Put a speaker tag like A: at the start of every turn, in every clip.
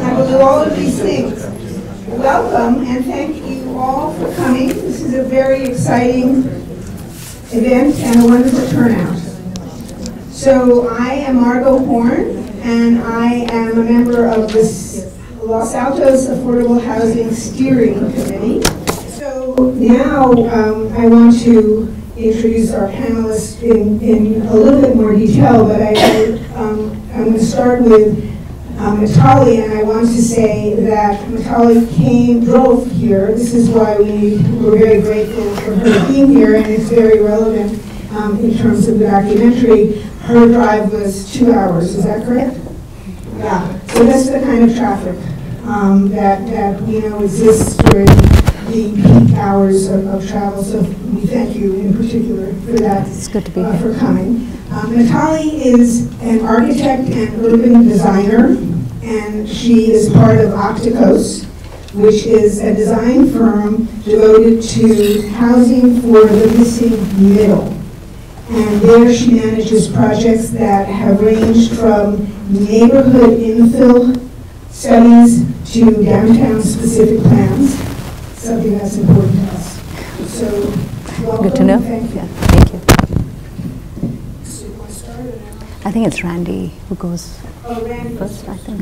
A: I will do all of these things. Welcome, and thank you all for coming. This is a very exciting event and a wonderful turnout. So I am Margot Horn, and I am a member of the Los Altos Affordable Housing Steering Committee. So now um, I want to introduce our panelists in, in a little bit more detail, but I, um, I'm going to start with um, Mitali, and I want to say that Mitali came, drove here. This is why we were very grateful for her being here, and it's very relevant um, in terms of the documentary. Her drive was two hours, is that correct? Yeah, so that's the kind of traffic um, that, that we know exists during the peak hours of, of travel. So we thank you in particular for that.
B: It's good to be
A: uh,
B: here.
A: For coming. Um, Mitali is an architect and urban designer, and she is part of Opticos, which is a design firm devoted to housing for the missing middle. And there she manages projects that have ranged from neighborhood infill studies to downtown-specific plans, something that's important to us. So, welcome.
B: Good to know.
A: Thank you.
B: Yeah, thank you.
A: So you want to start or no?
B: I think it's Randy who goes
A: Oh, Randy.
B: first, I think.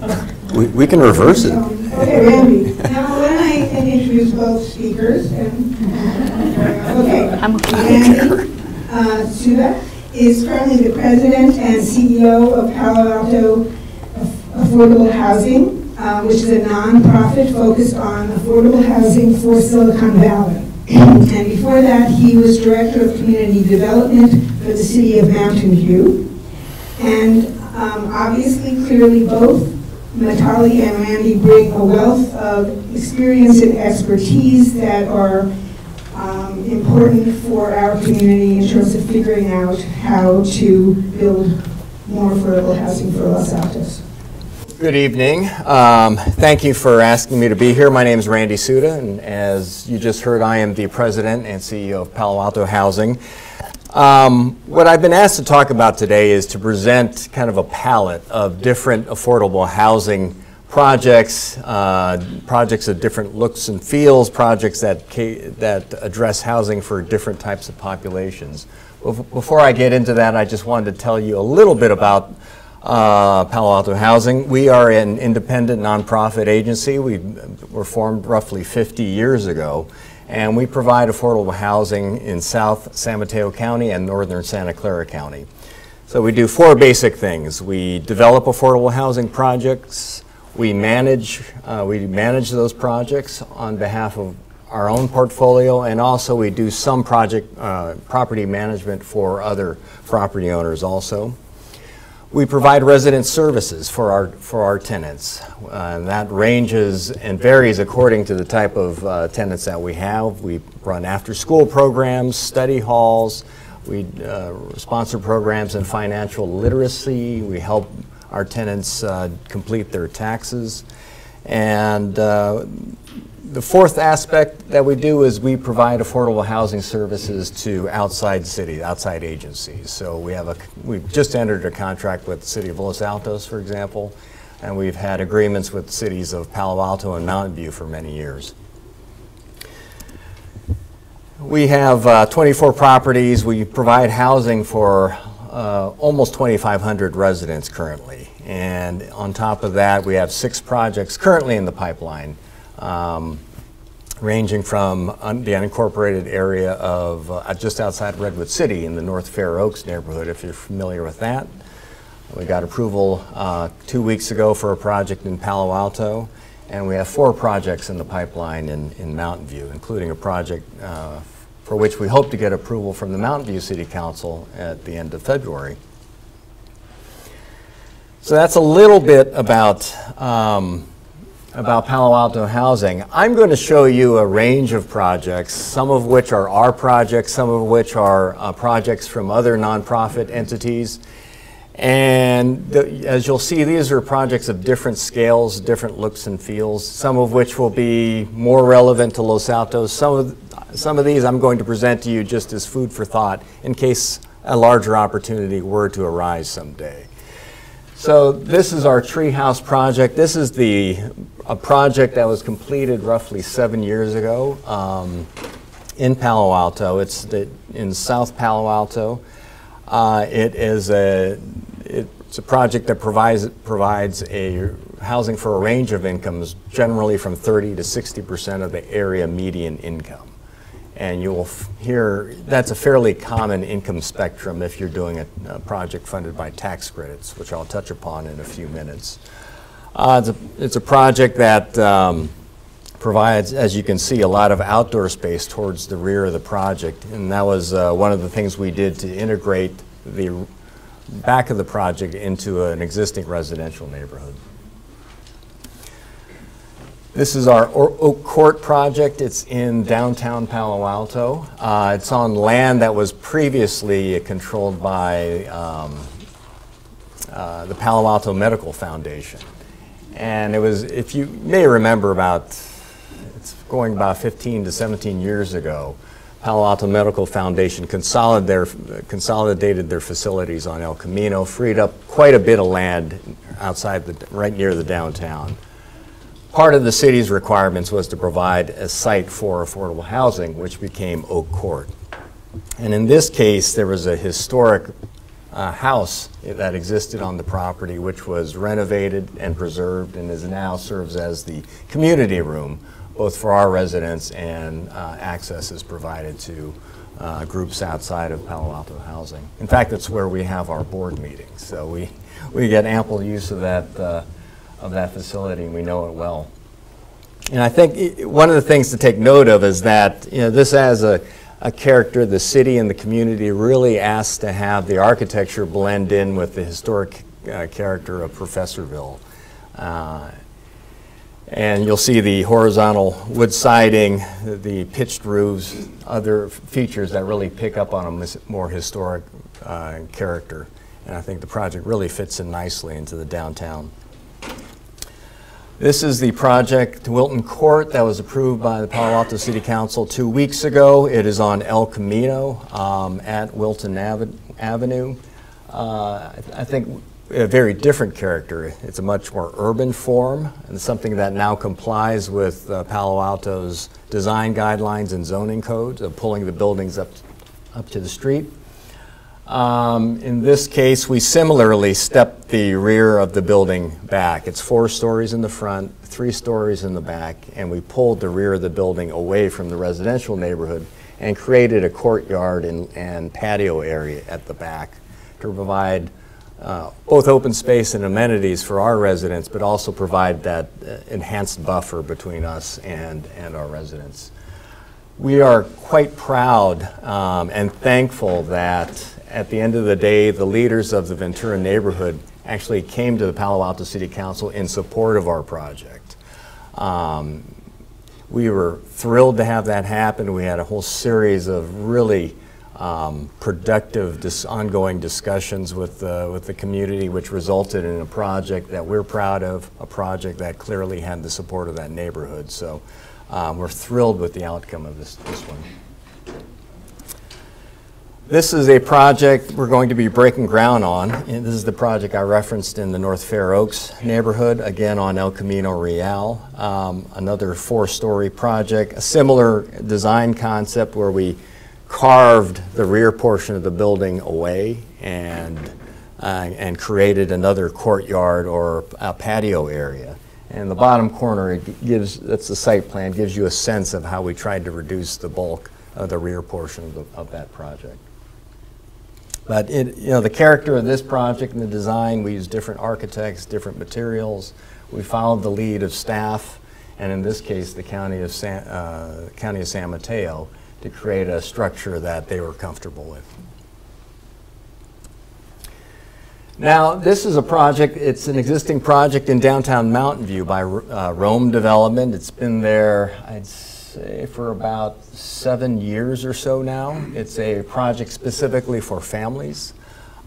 B: Yeah.
C: We, we can reverse it.
A: Okay, Randy. Now, when I introduce both speakers, and, okay.
B: I'm okay.
A: Randy uh, Tsuda is currently the president and CEO of Palo Alto Affordable Housing, uh, which is a nonprofit focused on affordable housing for Silicon Valley. And before that, he was director of community development for the city of Mountain View. And um, obviously, clearly, both Mitali and Randy bring a wealth of experience and expertise that are um, important for our community in terms of figuring out how to build more affordable housing for Los Altos.
C: Good evening. Um, Thank you for asking me to be here. My name is Randy Tsuda, and as you just heard, I am the president and CEO of Palo Alto Housing. Um, What I've been asked to talk about today is to present kind of a palette of different affordable housing projects, uh, projects of different looks and feels, projects that, that address housing for different types of populations. Bef- Before I get into that, I just wanted to tell you a little bit about uh, Palo Alto Housing. We are an independent nonprofit agency. We were formed roughly 50 years ago, and we provide affordable housing in South San Mateo County and Northern Santa Clara County. So we do four basic things. We develop affordable housing projects. We manage, uh, we manage those projects on behalf of our own portfolio, and also we do some project, uh, property management for other property owners also. We provide resident services for our, for our tenants. Uh, and That ranges and varies according to the type of uh, tenants that we have. We run after-school programs, study halls, we uh, sponsor programs in financial literacy, we help our tenants uh, complete their taxes. And uh, the fourth aspect that we do is we provide affordable housing services to outside city, outside agencies. So we have a, we've just entered a contract with the city of Los Altos, for example, and we've had agreements with cities of Palo Alto and Mountain View for many years. We have uh, 24 properties. We provide housing for uh, almost 2,500 residents currently. And on top of that, we have six projects currently in the pipeline, um, ranging from un- the unincorporated area of uh, just outside Redwood City in the North Fair Oaks neighborhood, if you're familiar with that. We got approval uh, two weeks ago for a project in Palo Alto, and we have four projects in the pipeline in, in Mountain View, including a project uh, for which we hope to get approval from the Mountain View City Council at the end of February. So that's a little bit about, um, about Palo Alto housing. I'm going to show you a range of projects, some of which are our projects, some of which are uh, projects from other nonprofit entities. And the- as you'll see, these are projects of different scales, different looks and feels, some of which will be more relevant to Los Altos. Some of, some of these I'm going to present to you just as food for thought in case a larger opportunity were to arise someday. So this is our treehouse project. This is the, a project that was completed roughly seven years ago um, in Palo Alto. It's the, in South Palo Alto. Uh, it is a, it's a project that provides, provides a housing for a range of incomes, generally from 30 to 60 percent of the area median income. And you will hear, that's a fairly common income spectrum if you're doing a, a project funded by tax credits, which I'll touch upon in a few minutes. Uh, it's, a, it's a project that um, provides, as you can see, a lot of outdoor space towards the rear of the project. And that was uh, one of the things we did to integrate the back of the project into an existing residential neighborhood. This is our Oak Court project. It's in downtown Palo Alto. Uh, It's on land that was previously controlled by um, uh, the Palo Alto Medical Foundation. And it was, if you may remember about, it's going about 15 to 17 years ago, Palo Alto Medical Foundation consolid- their- consolidated their facilities on El Camino, freed up quite a bit of land outside, the right near the downtown. Part of the city's requirements was to provide a site for affordable housing, which became Oak Court. And in this case, there was a historic uh, house that existed on the property, which was renovated and preserved and is now serves as the community room, both for our residents and uh, access is provided to uh, groups outside of Palo Alto Housing. In fact, it's where we have our board meetings, so we, we get ample use of that, uh, of that facility, and we know it well. And I think one of the things to take note of is that, you know, this as a, a character, the city and the community really asked to have the architecture blend in with the historic uh, character of Professorville. Uh, And you'll see the horizontal wood siding, the pitched roofs, other features that really pick up on a more historic uh, character. And I think the project really fits in nicely into the downtown. This is the project Wilton Court that was approved by the Palo Alto City Council two weeks ago. It is on El Camino um, at Wilton Ave- Avenue. Uh, I th- I think a very different character. It's a much more urban form and something that now complies with uh, Palo Alto's design guidelines and zoning codes of pulling the buildings up, up to the street. Um, In this case, we similarly stepped the rear of the building back. It's four stories in the front, three stories in the back, and we pulled the rear of the building away from the residential neighborhood and created a courtyard and and patio area at the back to provide uh, both open space and amenities for our residents, but also provide that uh, enhanced buffer between us and and our residents. We are quite proud um, and thankful that at the end of the day, the leaders of the Ventura neighborhood actually came to the Palo Alto City Council in support of our project. Um, we were thrilled to have that happen. We had a whole series of really um, productive, dis- ongoing discussions with, uh, with the community, which resulted in a project that we're proud of, a project that clearly had the support of that neighborhood. So um, we're thrilled with the outcome of this, this one. This is a project we're going to be breaking ground on. And this is the project I referenced in the North Fair Oaks neighborhood, again on El Camino Real. Um, Another four-story project, a similar design concept where we carved the rear portion of the building away and, uh, and created another courtyard or a patio area. And the bottom corner, gives, that's the site plan, gives you a sense of how we tried to reduce the bulk of the rear portion of, the, of that project. But it, you know, the character of this project and the design, we used different architects, different materials. We followed the lead of staff, and in this case, the county of San, uh, county of San Mateo, to create a structure that they were comfortable with. Now, this is a project, it's an existing project in downtown Mountain View by uh, ROEM Development. It's been there, I'd say, for about seven years or so now. It's a project specifically for families.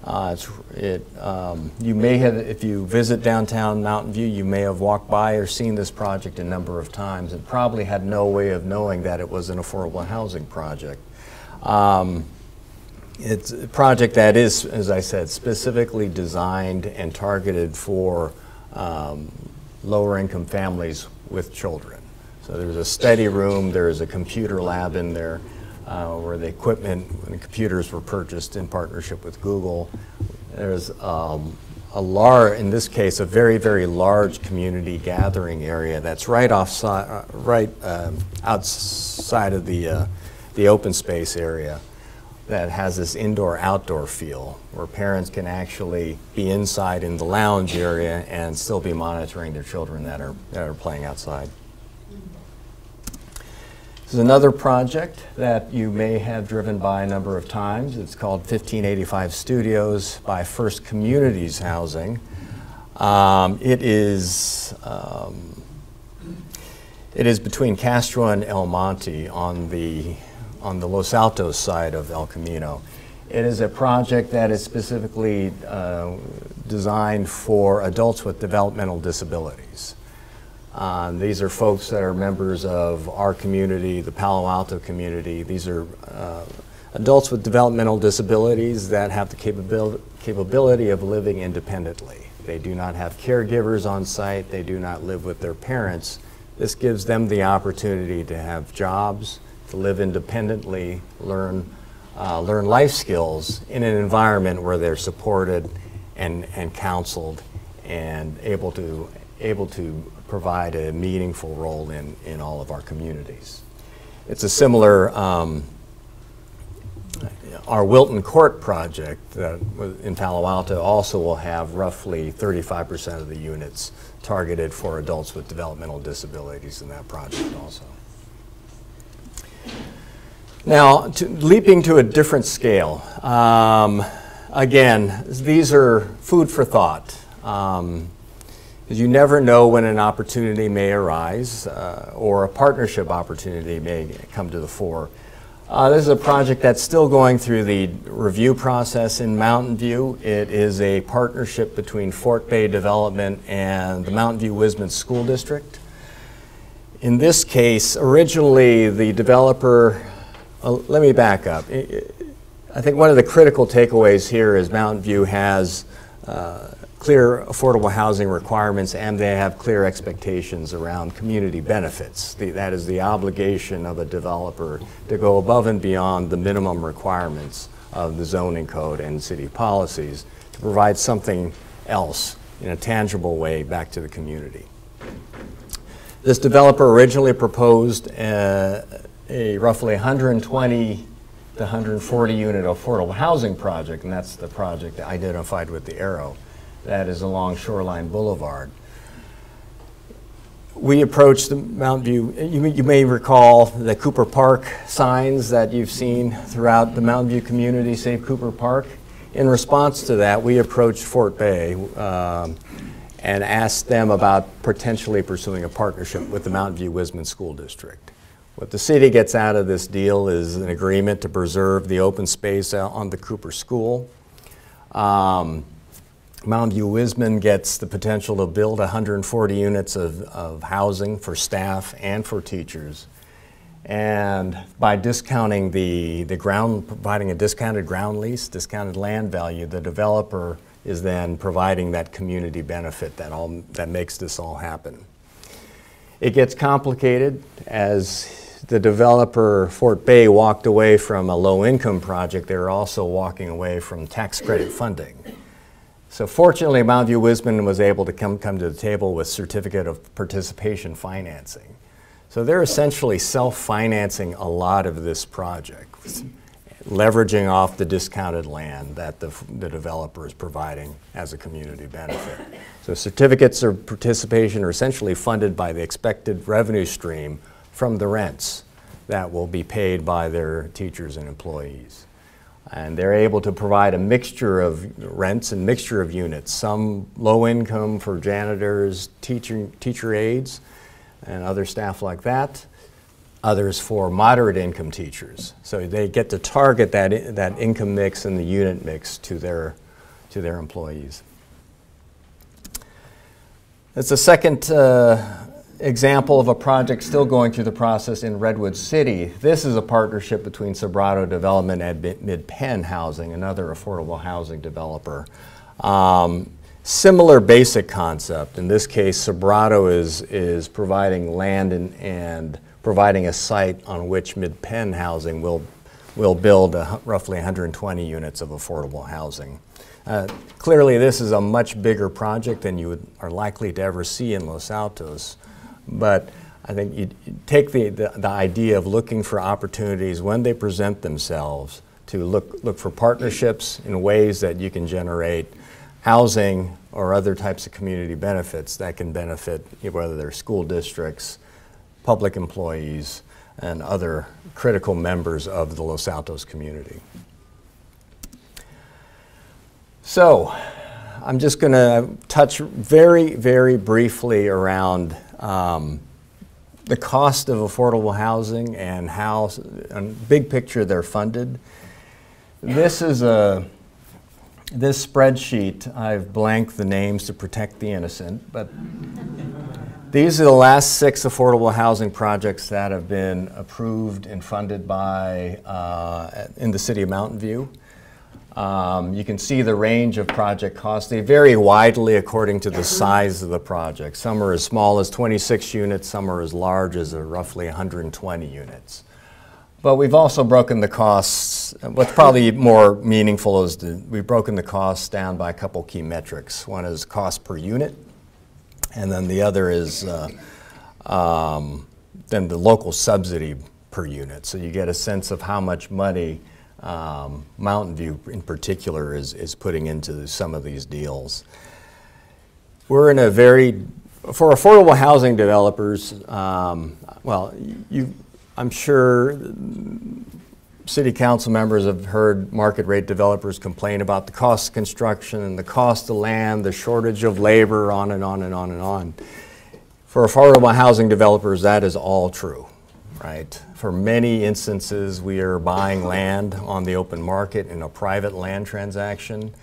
C: Uh, it, um, you may have, if you visit downtown Mountain View, you may have walked by or seen this project a number of times and probably had no way of knowing that it was an affordable housing project. Um, It's a project that is, as I said, specifically designed and targeted for um, lower income families with children. So there's a study room, there's a computer lab in there uh, where the equipment and computers were purchased in partnership with Google. There's um, a large, in this case, a very, very large community gathering area that's right offside, uh, right um, outside of the, uh, the open space area that has this indoor-outdoor feel where parents can actually be inside in the lounge area and still be monitoring their children that are, that are playing outside. Is another project that you may have driven by a number of times. It's called 1585 Studios by First Communities Housing. Um, it is um, it is between Castro and El Monte on the on the Los Altos side of El Camino. It is a project that is specifically uh, designed for adults with developmental disabilities. Um, these are folks that are members of our community, the Palo Alto community. These are uh, adults with developmental disabilities that have the capabil capability of living independently. They do not have caregivers on site. They do not live with their parents. This gives them the opportunity to have jobs, to live independently, learn, uh, learn life skills in an environment where they're supported and, and counseled and able to, able to provide a meaningful role in, in all of our communities. It's a similar, um, our Wilton Court project in Palo Alto also will have roughly 35% of the units targeted for adults with developmental disabilities in that project also. Now, to, leaping to a different scale, um, again, these are food for thought. Um, you never know when an opportunity may arise uh, or a partnership opportunity may come to the fore. Uh, this is a project that's still going through the review process in Mountain View. It is a partnership between Fort Bay Development and the Mountain View Whisman School District. In this case, originally the developer, uh, let me back up. I think one of the critical takeaways here is Mountain View has uh, clear affordable housing requirements and they have clear expectations around community benefits. The, that is the obligation of a developer to go above and beyond the minimum requirements of the zoning code and city policies to provide something else in a tangible way back to the community. This developer originally proposed uh, a roughly 120 to 140 unit affordable housing project, and that's the project identified with the arrow that is along Shoreline Boulevard. We approached the Mountain View, you, you may recall the Cooper Park signs that you've seen throughout the Mountain View community, Save Cooper Park. In response to that, we approached Fort Bay um, and asked them about potentially pursuing a partnership with the Mountain View Whisman School District. What the city gets out of this deal is an agreement to preserve the open space on the Cooper School. Um, Mountain View Whisman gets the potential to build 140 units of, of housing for staff and for teachers. And by discounting the, the ground, providing a discounted ground lease, discounted land value, the developer is then providing that community benefit that, all, that makes this all happen. It gets complicated as the developer, Fort Bay, walked away from a low income project. They're also walking away from tax credit funding. So fortunately, Mountain View Whisman was able to come, come to the table with certificate of participation financing. So they're essentially self-financing a lot of this project, leveraging off the discounted land that the, the developer is providing as a community benefit. So certificates of participation are essentially funded by the expected revenue stream from the rents that will be paid by their teachers and employees. And they're able to provide a mixture of rents and mixture of units, some low income for janitors, teacher, teacher aides, and other staff like that, others for moderate income teachers. So they get to target that, that income mix and the unit mix to their, to their employees. That's the second uh, example of a project still going through the process in Redwood City. This is a partnership between Sobrato Development and Mid- MidPen Housing, another affordable housing developer. Um, similar basic concept. In this case, Sobrato is, is providing land and, and providing a site on which MidPen Housing will, will build a, roughly 120 units of affordable housing. Uh, Clearly, this is a much bigger project than you would, are likely to ever see in Los Altos. But I think you take the, the, the idea of looking for opportunities when they present themselves to look, look for partnerships in ways that you can generate housing or other types of community benefits that can benefit whether they're school districts, public employees, and other critical members of the Los Altos community. So, I'm just going to touch very, very briefly around um, the cost of affordable housing and how, and big picture, they're funded. This is a, this spreadsheet, I've blanked the names to protect the innocent, but these are the last six affordable housing projects that have been approved and funded by, uh, in the city of Mountain View. Um, You can see the range of project costs. They vary widely according to the size of the project. Some are as small as 26 units, some are as large as roughly 120 units. But we've also broken the costs, what's probably more meaningful is the, we've broken the costs down by a couple key metrics. One is cost per unit, and then the other is uh, um, then the local subsidy per unit. So you get a sense of how much money um, Mountain View in particular is, is putting into some of these deals. We're in a very, for affordable housing developers, um, well, you, I'm sure city council members have heard market rate developers complain about the cost of construction and the cost of land, the shortage of labor, on and on and on and on. For affordable housing developers, that is all true, right? For many instances, we are buying land on the open market in a private land transaction.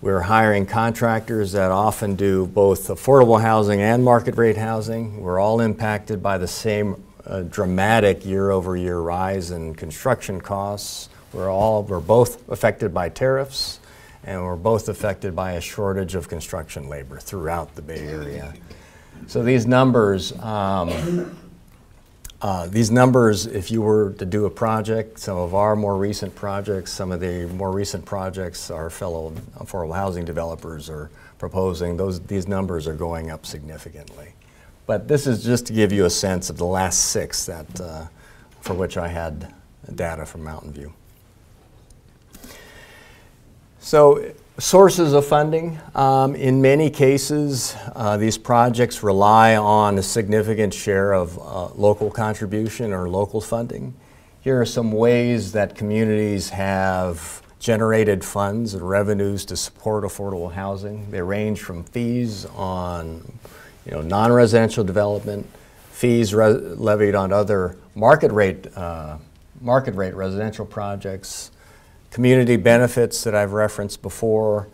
C: We're hiring contractors that often do both affordable housing and market rate housing. We're all impacted by the same uh, dramatic year-over-year rise in construction costs. We're all, we're both affected by tariffs, and we're both affected by a shortage of construction labor throughout the Bay Area. So these numbers, um, uh, These numbers, if you were to do a project, some of our more recent projects, some of the more recent projects our fellow affordable housing developers are proposing, those, these numbers are going up significantly. But this is just to give you a sense of the last six that, uh, for which I had data from Mountain View. So, sources of funding. Um, in many cases, uh, these projects rely on a significant share of uh, local contribution or local funding. Here are some ways that communities have generated funds and revenues to support affordable housing. They range from fees on you know, non-residential development, fees levied on other market rate, uh, market rate residential projects, community benefits that I've referenced before.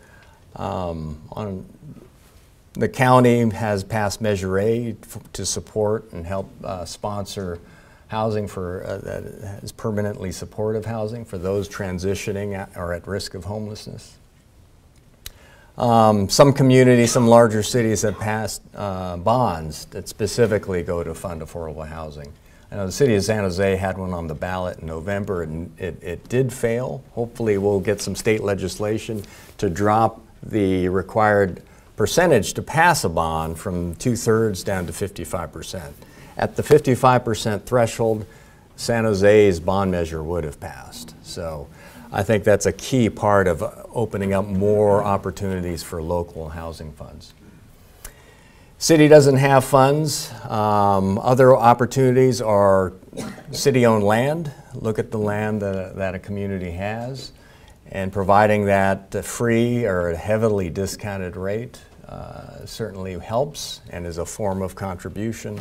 C: Um, on the county has passed Measure A to support and help uh, sponsor housing for uh, that is permanently supportive housing for those transitioning at, or at risk of homelessness. Um, some communities, some larger cities have passed uh, bonds that specifically go to fund affordable housing. The city of San Jose had one on the ballot in November and it, it did fail. Hopefully, we'll get some state legislation to drop the required percentage to pass a bond from two thirds down to 55%. At the 55% threshold, San Jose's bond measure would have passed. So I think that's a key part of opening up more opportunities for local housing funds. City doesn't have funds. Um, other opportunities are city-owned land. Look at the land that, that a community has, and providing that free or a heavily discounted rate uh, certainly helps and is a form of contribution.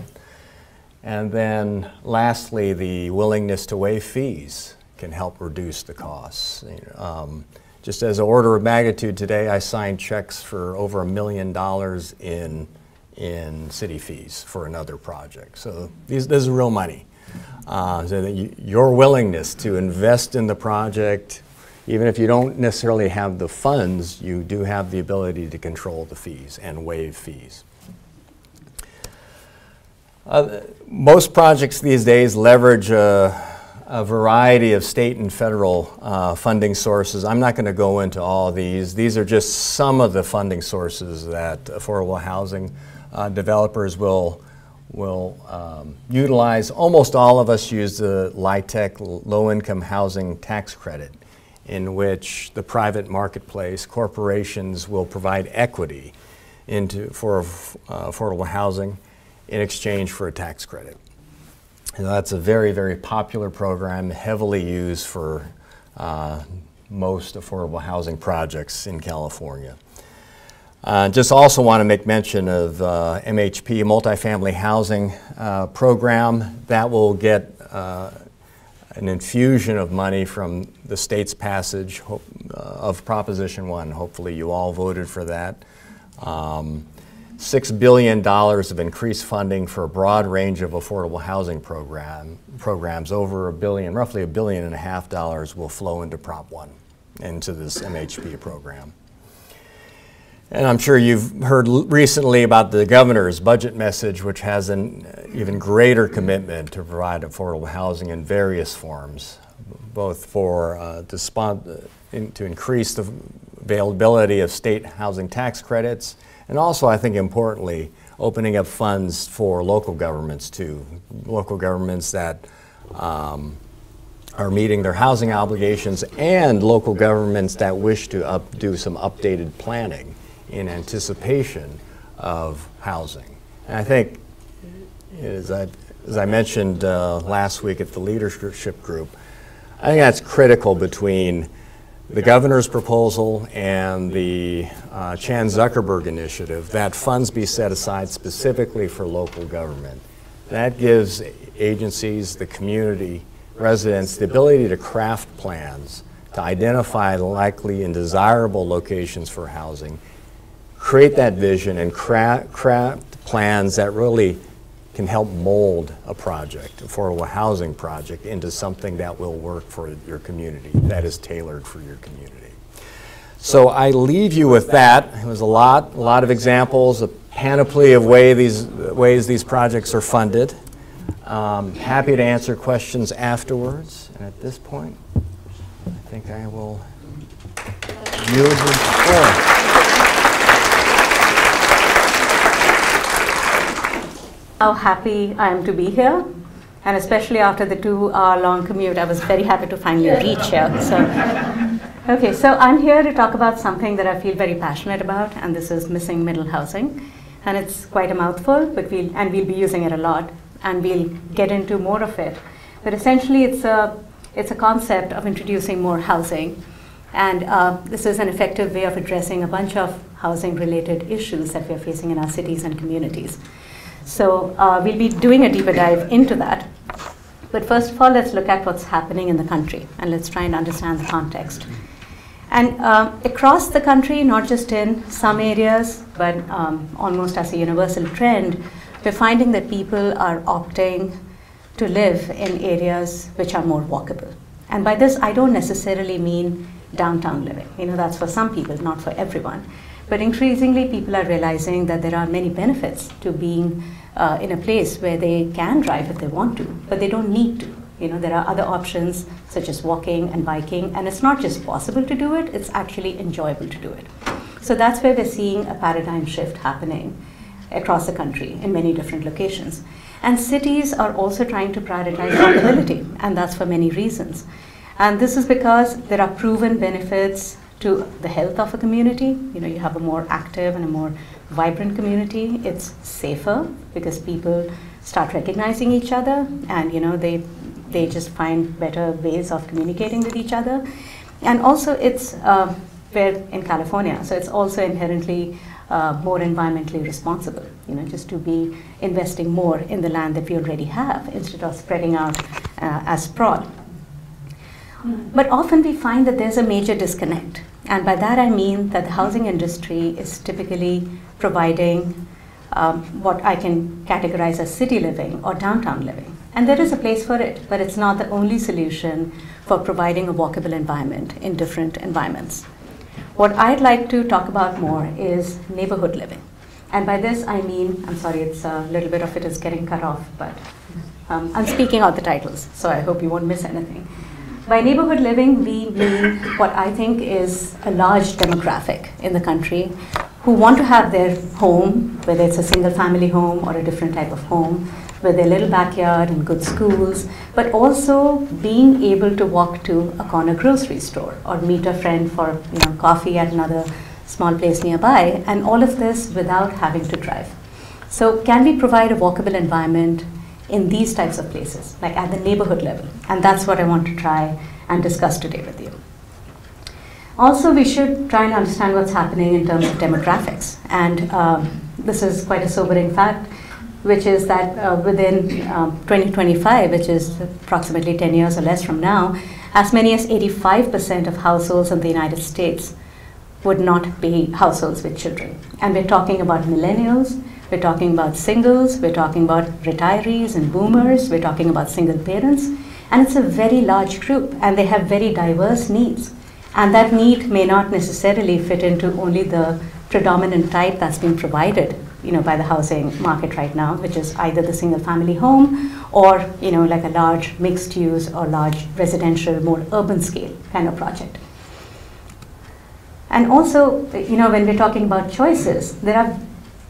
C: And then, lastly, the willingness to waive fees can help reduce the costs. Um, just as an order of magnitude, today I signed checks for over a million dollars in in city fees for another project. So these, this is real money. Uh, so you, your willingness to invest in the project, even if you don't necessarily have the funds, you do have the ability to control the fees and waive fees. Uh, most projects these days leverage a, a variety of state and federal uh, funding sources. I'm not going to go into all these. These are just some of the funding sources that affordable housing uh, developers will will um, utilize. Almost all of us use the LIHTC low-income housing tax credit, in which the private marketplace corporations will provide equity into for uh, affordable housing in exchange for a tax credit. And that's a very, very popular program, heavily used for uh, most affordable housing projects in California. Uh, just also want to make mention of uh, MHP, Multifamily Housing uh, Program. That will get uh, an infusion of money from the state's passage uh, of Proposition 1. Hopefully you all voted for that. Um, $6 billion of increased funding for a broad range of affordable housing program, programs. Over a billion, roughly a billion and a half dollars will flow into Prop 1, into this MHP program. And I'm sure you've heard recently about the governor's budget message, which has an even greater commitment to provide affordable housing in various forms, both for uh, to, uh, in, to increase the availability of state housing tax credits, and also, I think importantly, opening up funds for local governments too, local governments that um, are meeting their housing obligations and local governments that wish to up, do some updated planning in anticipation of housing. And I think, as I, as I mentioned uh, last week at the leadership group, I think that's critical between the governor's proposal and the uh, Chan Zuckerberg initiative that funds be set aside specifically for local government. That gives agencies, the community, residents, the ability to craft plans to identify likely and desirable locations for housing create that vision and craft, craft plans that really can help mold a project, affordable housing project, into something that will work for your community, that is tailored for your community. So I leave you with that. It was a lot, a lot of examples, a panoply of way these, ways these projects are funded. Um, happy to answer questions afterwards. And at this point, I think I will yield the floor.
D: How happy I am to be here. And especially after the two hour long commute, I was very happy to finally reach here. So, okay, so I'm here to talk about something that I feel very passionate about, and this is missing middle housing. And it's quite a mouthful, but we'll, and we'll be using it a lot, and we'll get into more of it. But essentially, it's a, it's a concept of introducing more housing. And uh, this is an effective way of addressing a bunch of housing related issues that we're facing in our cities and communities. So uh, we'll be doing a deeper dive into that. But first of all, let's look at what's happening in the country and let's try and understand the context. And uh, across the country, not just in some areas, but um, almost as a universal trend, we're finding that people are opting to live in areas which are more walkable. And by this, I don't necessarily mean downtown living. You know, that's for some people, not for everyone. But increasingly, people are realizing that there are many benefits to being uh, in a place where they can drive if they want to, but they don't need to. You know, there are other options such as walking and biking, and it's not just possible to do it, it's actually enjoyable to do it. So that's where we're seeing a paradigm shift happening across the country in many different locations. And cities are also trying to prioritize walkability, and that's for many reasons. And this is because there are proven benefits to the health of a community. You know, you have a more active and a more vibrant community. It's safer because people start recognizing each other, and you know they they just find better ways of communicating with each other. And also, it's uh, we're in California, so it's also inherently uh, more environmentally responsible. You know, just to be investing more in the land that we already have instead of spreading out uh, as sprawl. But often we find that there's a major disconnect. And by that I mean that the housing industry is typically providing um, what I can categorize as city living or downtown living. And there is a place for it, but it's not the only solution for providing a walkable environment in different environments. What I'd like to talk about more is neighborhood living. And by this I mean, I'm sorry, it's a little bit of it is getting cut off, but um, I'm speaking out the titles, so I hope you won't miss anything. By neighborhood living, we mean what I think is a large demographic in the country who want to have their home, whether it's a single family home or a different type of home, with their little backyard and good schools, but also being able to walk to a corner grocery store or meet a friend for you know, coffee at another small place nearby, and all of this without having to drive. So, can we provide a walkable environment in these types of places, like at the neighborhood level? And that's what I want to try and discuss today with you. Also, we should try and understand what's happening in terms of demographics. And um, this is quite a sobering fact, which is that uh, within um, 2025, which is approximately 10 years or less from now, as many as 85% of households in the United States would not be households with children. And we're talking about millennials, we're talking about singles, we're talking about retirees and boomers, we're talking about single parents. And it's a very large group, and they have very diverse needs. And that need may not necessarily fit into only the predominant type that's being provided you know, by the housing market right now, which is either the single family home or you know, like a large mixed use or large residential, more urban scale kind of project. And also, you know, when we're talking about choices, there are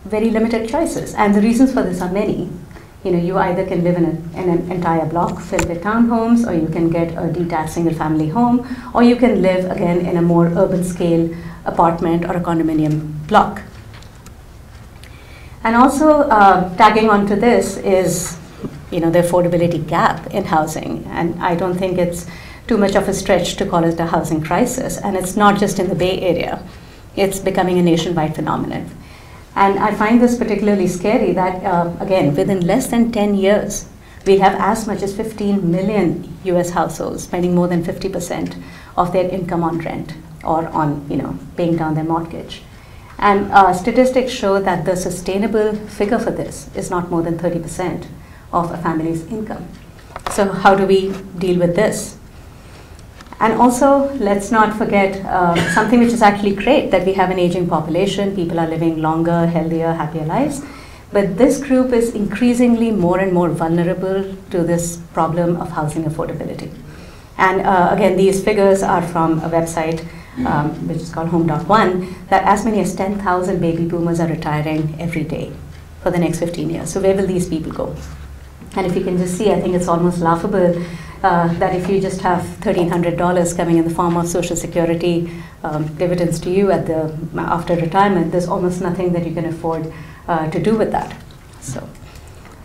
D: very limited choices. And the reasons for this are many. You know, you either can live in, a, an entire block filled with townhomes, or you can get a detached single family home, or you can live again in a more urban scale apartment or a condominium block. And also, uh, tagging onto this is, you know, the affordability gap in housing. And I don't think it's too much of a stretch to call it a housing crisis. And it's not just in the Bay Area, it's becoming a nationwide phenomenon. And I find this particularly scary that, uh, again, within less than 10 years, we have as much as 15 million US households spending more than 50% of their income on rent or on, you know, paying down their mortgage. And uh, statistics show that the sustainable figure for this is not more than 30% of a family's income. So, how do we deal with this? And also, let's not forget uh, something which is actually great that we have an aging population, people are living longer, healthier, happier lives. But this group is increasingly more and more vulnerable to this problem of housing affordability. And uh, again, these figures are from a website um, which is called Home. Home.one, that as many as 10,000 baby boomers are retiring every day for the next 15 years. So, where will these people go? And if you can just see, I think it's almost laughable uh, that if you just have $1,300 coming in the form of Social Security um, dividends to you at the, after retirement, there's almost nothing that you can afford uh, to do with that. So,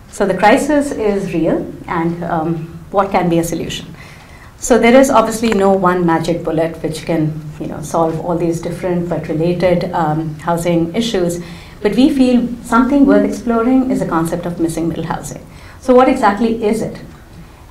D: so the crisis is real, and um, what can be a solution? So there is obviously no one magic bullet which can you know, solve all these different but related um, housing issues. But we feel something worth exploring is the concept of missing middle housing. So what exactly is it?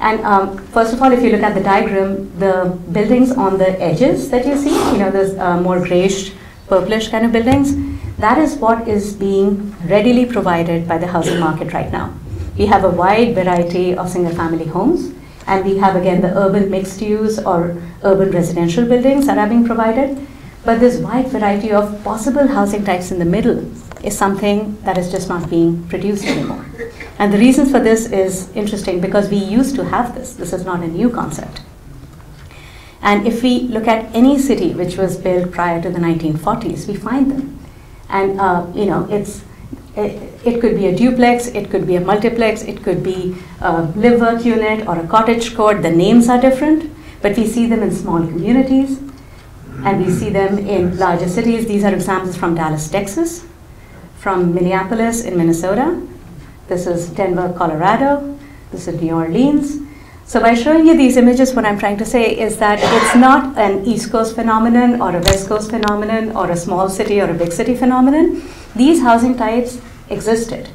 D: And um, first of all, if you look at the diagram, the buildings on the edges that you see, you know, those uh, more grayish, purplish kind of buildings, that is what is being readily provided by the housing market right now. We have a wide variety of single family homes, and we have again the urban mixed use or urban residential buildings that are being provided. But this wide variety of possible housing types in the middle is something that is just not being produced anymore. And the reasons for this is interesting because we used to have this. This is not a new concept. And if we look at any city which was built prior to the 1940s, we find them. And uh, you know, it's it, it, could be a duplex, it could be a multiplex, it could be a live work unit or a cottage court. The names are different, but we see them in small communities and we see them in larger cities. These are examples from Dallas, Texas, from Minneapolis in Minnesota, this is Denver, Colorado. This is New Orleans. So by showing you these images, what I'm trying to say is that it's not an East Coast phenomenon or a West Coast phenomenon or a small city or a big city phenomenon. These housing types existed.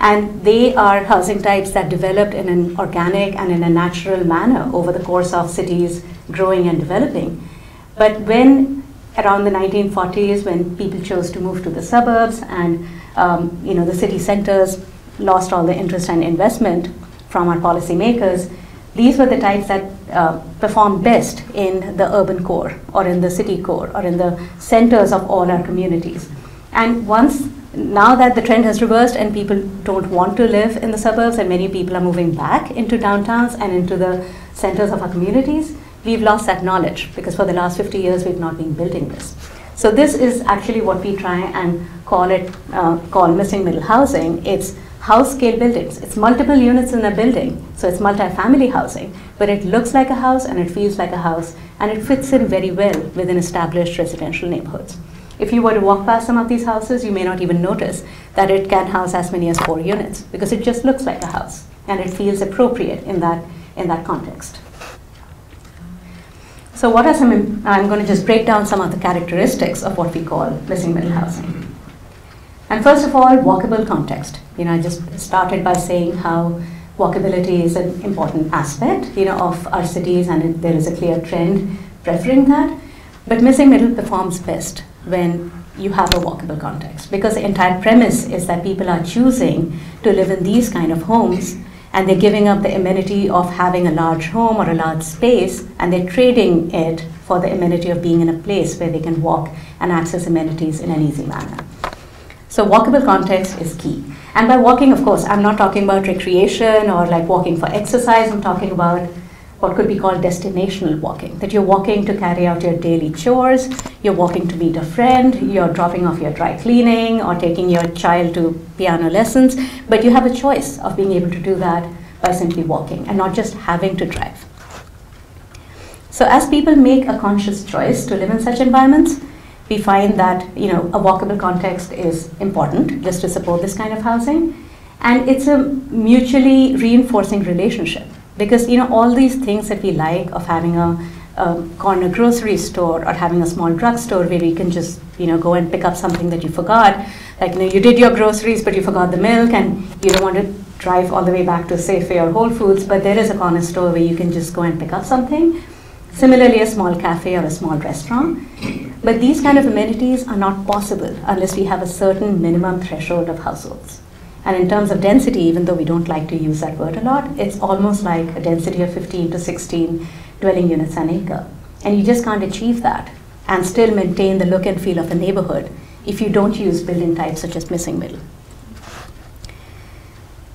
D: And they are housing types that developed in an organic and in a natural manner over the course of cities growing and developing. But when around the 1940s when people chose to move to the suburbs and um, you know, the city centers lost all the interest and investment from our policymakers, these were the types that uh, performed best in the urban core or in the city core or in the centers of all our communities. And once, now that the trend has reversed and people don't want to live in the suburbs and many people are moving back into downtowns and into the centers of our communities, we've lost that knowledge because for the last 50 years we've not been building this. So this is actually what we try and call it, uh, call missing middle housing. It's house scale buildings. It's multiple units in a building, so it's multi-family housing, but it looks like a house and it feels like a house and it fits in very well within established residential neighborhoods. If you were to walk past some of these houses, you may not even notice that it can house as many as four units because it just looks like a house and it feels appropriate in that, in that context. So what are some, I'm going to just break down some of the characteristics of what we call missing middle housing. And first of all, walkable context. You know, I just started by saying how walkability is an important aspect, you know, of our cities and it, there is a clear trend preferring that. But missing middle performs best when you have a walkable context because the entire premise is that people are choosing to live in these kind of homes and they're giving up the amenity of having a large home or a large space and they're trading it for the amenity of being in a place where they can walk and access amenities in an easy manner. So walkable context is key. And by walking, of course, I'm not talking about recreation or like walking for exercise. I'm talking about what could be called destinational walking, that you're walking to carry out your daily chores, you're walking to meet a friend, you're dropping off your dry cleaning or taking your child to piano lessons, but you have a choice of being able to do that by simply walking and not just having to drive. So as people make a conscious choice to live in such environments, we find that you know a walkable context is important just to support this kind of housing, and it's a mutually reinforcing relationship because you know all these things that we like of having a, a corner grocery store or having a small drugstore where you can just you know go and pick up something that you forgot, like you know you did your groceries but you forgot the milk and you don't want to drive all the way back to Safeway or Whole Foods, but there is a corner store where you can just go and pick up something. Similarly, a small cafe or a small restaurant. But these kind of amenities are not possible unless we have a certain minimum threshold of households. And in terms of density, even though we don't like to use that word a lot, it's almost like a density of 15 to 16 dwelling units an acre. And you just can't achieve that and still maintain the look and feel of a neighborhood if you don't use building types such as missing middle.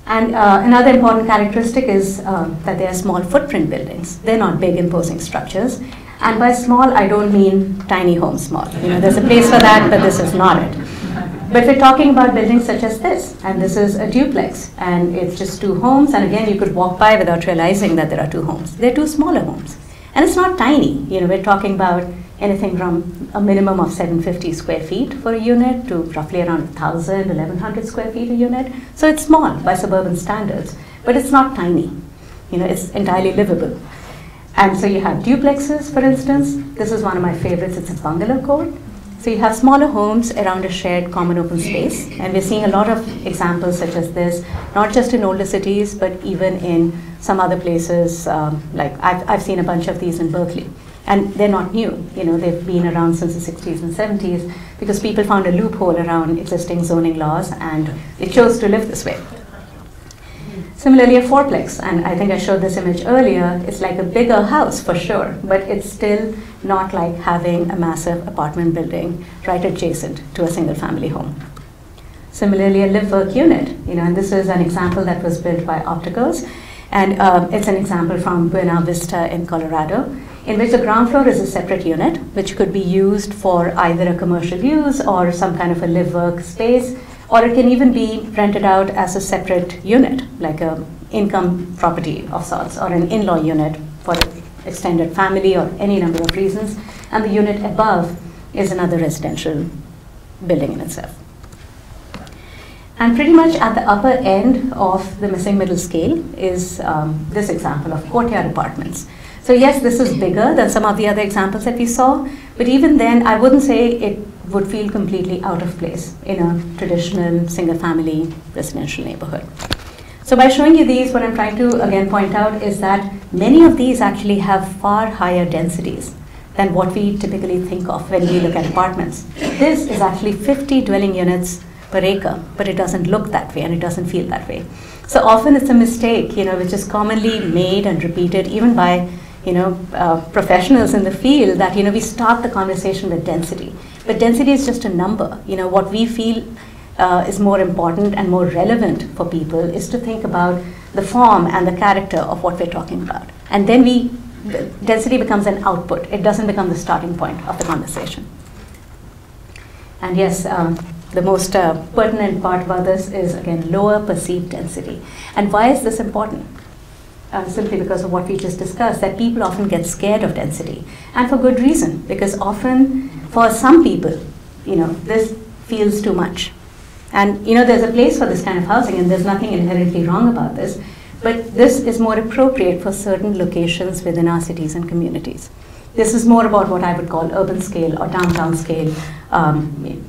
D: And uh, another important characteristic is uh, that they are small footprint buildings. They're not big imposing structures. And by small, I don't mean tiny home small. You know, there's a place for that, but this is not it. But we're talking about buildings such as this, and this is a duplex, and it's just two homes, and again, you could walk by without realizing that there are two homes. They're two smaller homes. And it's not tiny. You know, we're talking about anything from a minimum of 750 square feet for a unit to roughly around 1,000, 1,100 square feet a unit. So it's small by suburban standards, but it's not tiny. You know, it's entirely livable. And so you have duplexes, for instance. This is one of my favorites. It's a bungalow court. So you have smaller homes around a shared common open space, and we're seeing a lot of examples such as this, not just in older cities, but even in some other places. Um, like I've, I've seen a bunch of these in Berkeley, and they're not new. You know, they've been around since the 60s and 70s because people found a loophole around existing zoning laws, and they chose to live this way. Similarly, a fourplex, and I think I showed this image earlier, it's like a bigger house for sure, but it's still not like having a massive apartment building right adjacent to a single family home. Similarly, a live work unit, you know, and this is an example that was built by Opticos, and um, it's an example from Buena Vista in Colorado, in which the ground floor is a separate unit, which could be used for either a commercial use or some kind of a live work space or it can even be rented out as a separate unit, like an income property of sorts, or an in-law unit for extended family or any number of reasons. And the unit above is another residential building in itself. And pretty much at the upper end of the missing middle scale is um, this example of courtyard apartments. So yes, this is bigger than some of the other examples that we saw, but even then, I wouldn't say it would feel completely out of place in a traditional single family residential neighborhood. So by showing you these, what I'm trying to again point out is that many of these actually have far higher densities than what we typically think of when we look at apartments. This is actually 50 dwelling units per acre, but it doesn't look that way and it doesn't feel that way. So often it's a mistake, you know, which is commonly made and repeated even by, you know, uh, professionals in the field that, you know, we start the conversation with density. But density is just a number. You know, what we feel uh, is more important and more relevant for people is to think about the form and the character of what we're talking about. And then we, density becomes an output. It doesn't become the starting point of the conversation. And yes, um, the most uh, pertinent part about this is again lower perceived density. And why is this important? Uh, simply because of what we just discussed, that people often get scared of density. And for good reason, because often for some people, you know, this feels too much. And you know, there's a place for this kind of housing, and there's nothing inherently wrong about this. But this is more appropriate for certain locations within our cities and communities. This is more about what I would call urban scale or downtown scale, um,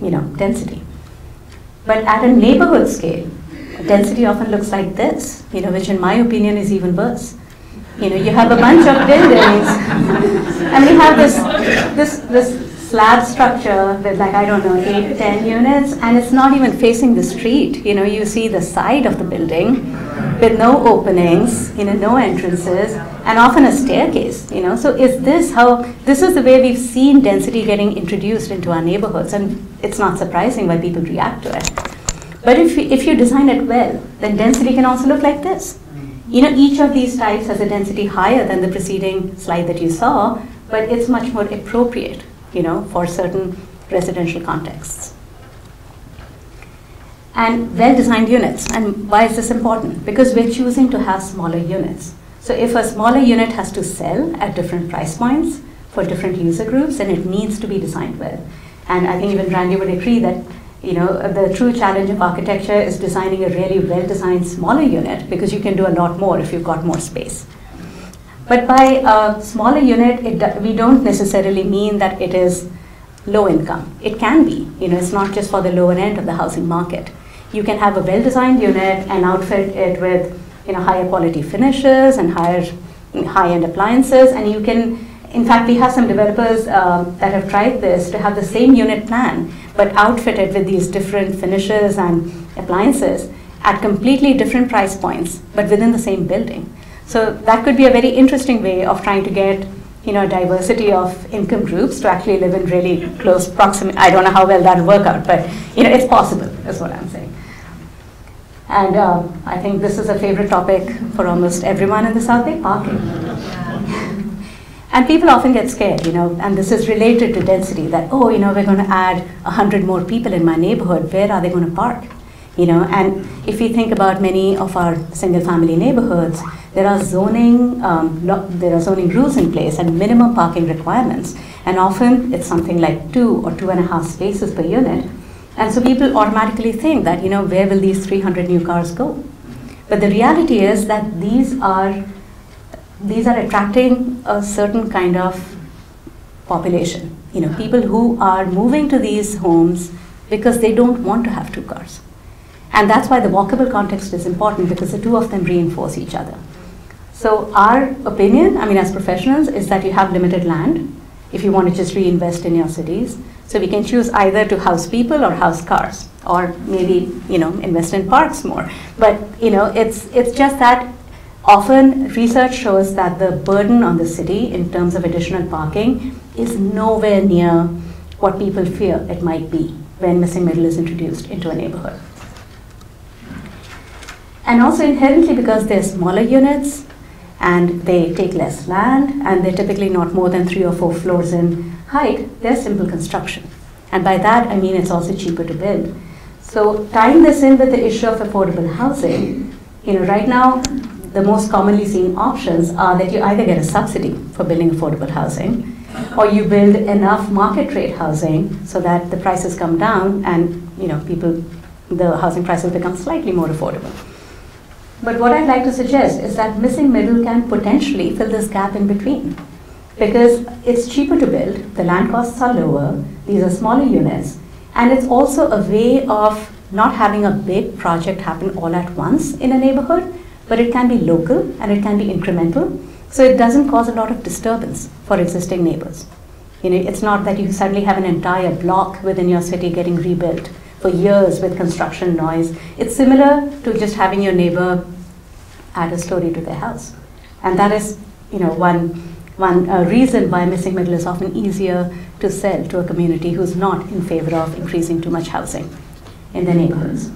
D: you know, density. But at a neighborhood scale, density often looks like this, you know, which in my opinion is even worse. You know, you have a bunch of buildings, and we have this, this, this slab structure with like, I don't know, eight, ten units, and it's not even facing the street. You know, you see the side of the building with no openings, you know, no entrances, and often a staircase, you know. So is this how, this is the way we've seen density getting introduced into our neighborhoods, and it's not surprising why people react to it. But if, if you design it well, then density can also look like this. You know, each of these types has a density higher than the preceding slide that you saw, but it's much more appropriate, you know, for certain residential contexts. And well-designed units. And why is this important? Because we're choosing to have smaller units. So if a smaller unit has to sell at different price points for different user groups, then it needs to be designed well. And I think even Randy would agree that you know, the true challenge of architecture is designing a really well-designed smaller unit because you can do a lot more if you've got more space. But by a smaller unit, do, we don't necessarily mean that it is low income. It can be, you know, it's not just for the lower end of the housing market. You can have a well-designed unit and outfit it with, you know, higher quality finishes and higher high-end appliances, and you can in fact, we have some developers uh, that have tried this to have the same unit plan, but outfitted with these different finishes and appliances at completely different price points, but within the same building. So that could be a very interesting way of trying to get you know, diversity of income groups to actually live in really close proximity. I don't know how well that'll work out, but you know, it's possible, is what I'm saying. And uh, I think this is a favorite topic for almost everyone in the South Bay, parking. And people often get scared, you know, and this is related to density that, oh, you know, we're going to add 100 more people in my neighborhood. Where are they going to park? You know, and if we think about many of our single family neighborhoods, there are zoning, um, there are zoning rules in place and minimum parking requirements. And often it's something like two or two and a half spaces per unit. And so people automatically think that, you know, where will these 300 new cars go? But the reality is that these are these are attracting a certain kind of population. You know, people who are moving to these homes because they don't want to have two cars. And that's why the walkable context is important because the two of them reinforce each other. So our opinion, I mean as professionals, is that you have limited land if you want to just reinvest in your cities. So we can choose either to house people or house cars or maybe, you know, invest in parks more. But, you know, it's, it's just that Often, research shows that the burden on the city in terms of additional parking is nowhere near what people fear it might be when missing middle is introduced into a neighborhood. And also inherently because they're smaller units and they take less land and they're typically not more than three or four floors in height, they're simple construction. And by that I mean it's also cheaper to build. So tying this in with the issue of affordable housing, you know, right now the most commonly seen options are that you either get a subsidy for building affordable housing or you build enough market rate housing so that the prices come down and you know people the housing prices become slightly more affordable. But what I'd like to suggest is that missing middle can potentially fill this gap in between because it's cheaper to build, the land costs are lower, these are smaller units, and it's also a way of not having a big project happen all at once in a neighborhood, but it can be local and it can be incremental. So it doesn't cause a lot of disturbance for existing neighbors. You know, it's not that you suddenly have an entire block within your city getting rebuilt for years with construction noise. It's similar to just having your neighbor add a story to their house. And that is, you know, one, one uh, reason why missing middle is often easier to sell to a community who's not in favor of increasing too much housing in their neighborhoods.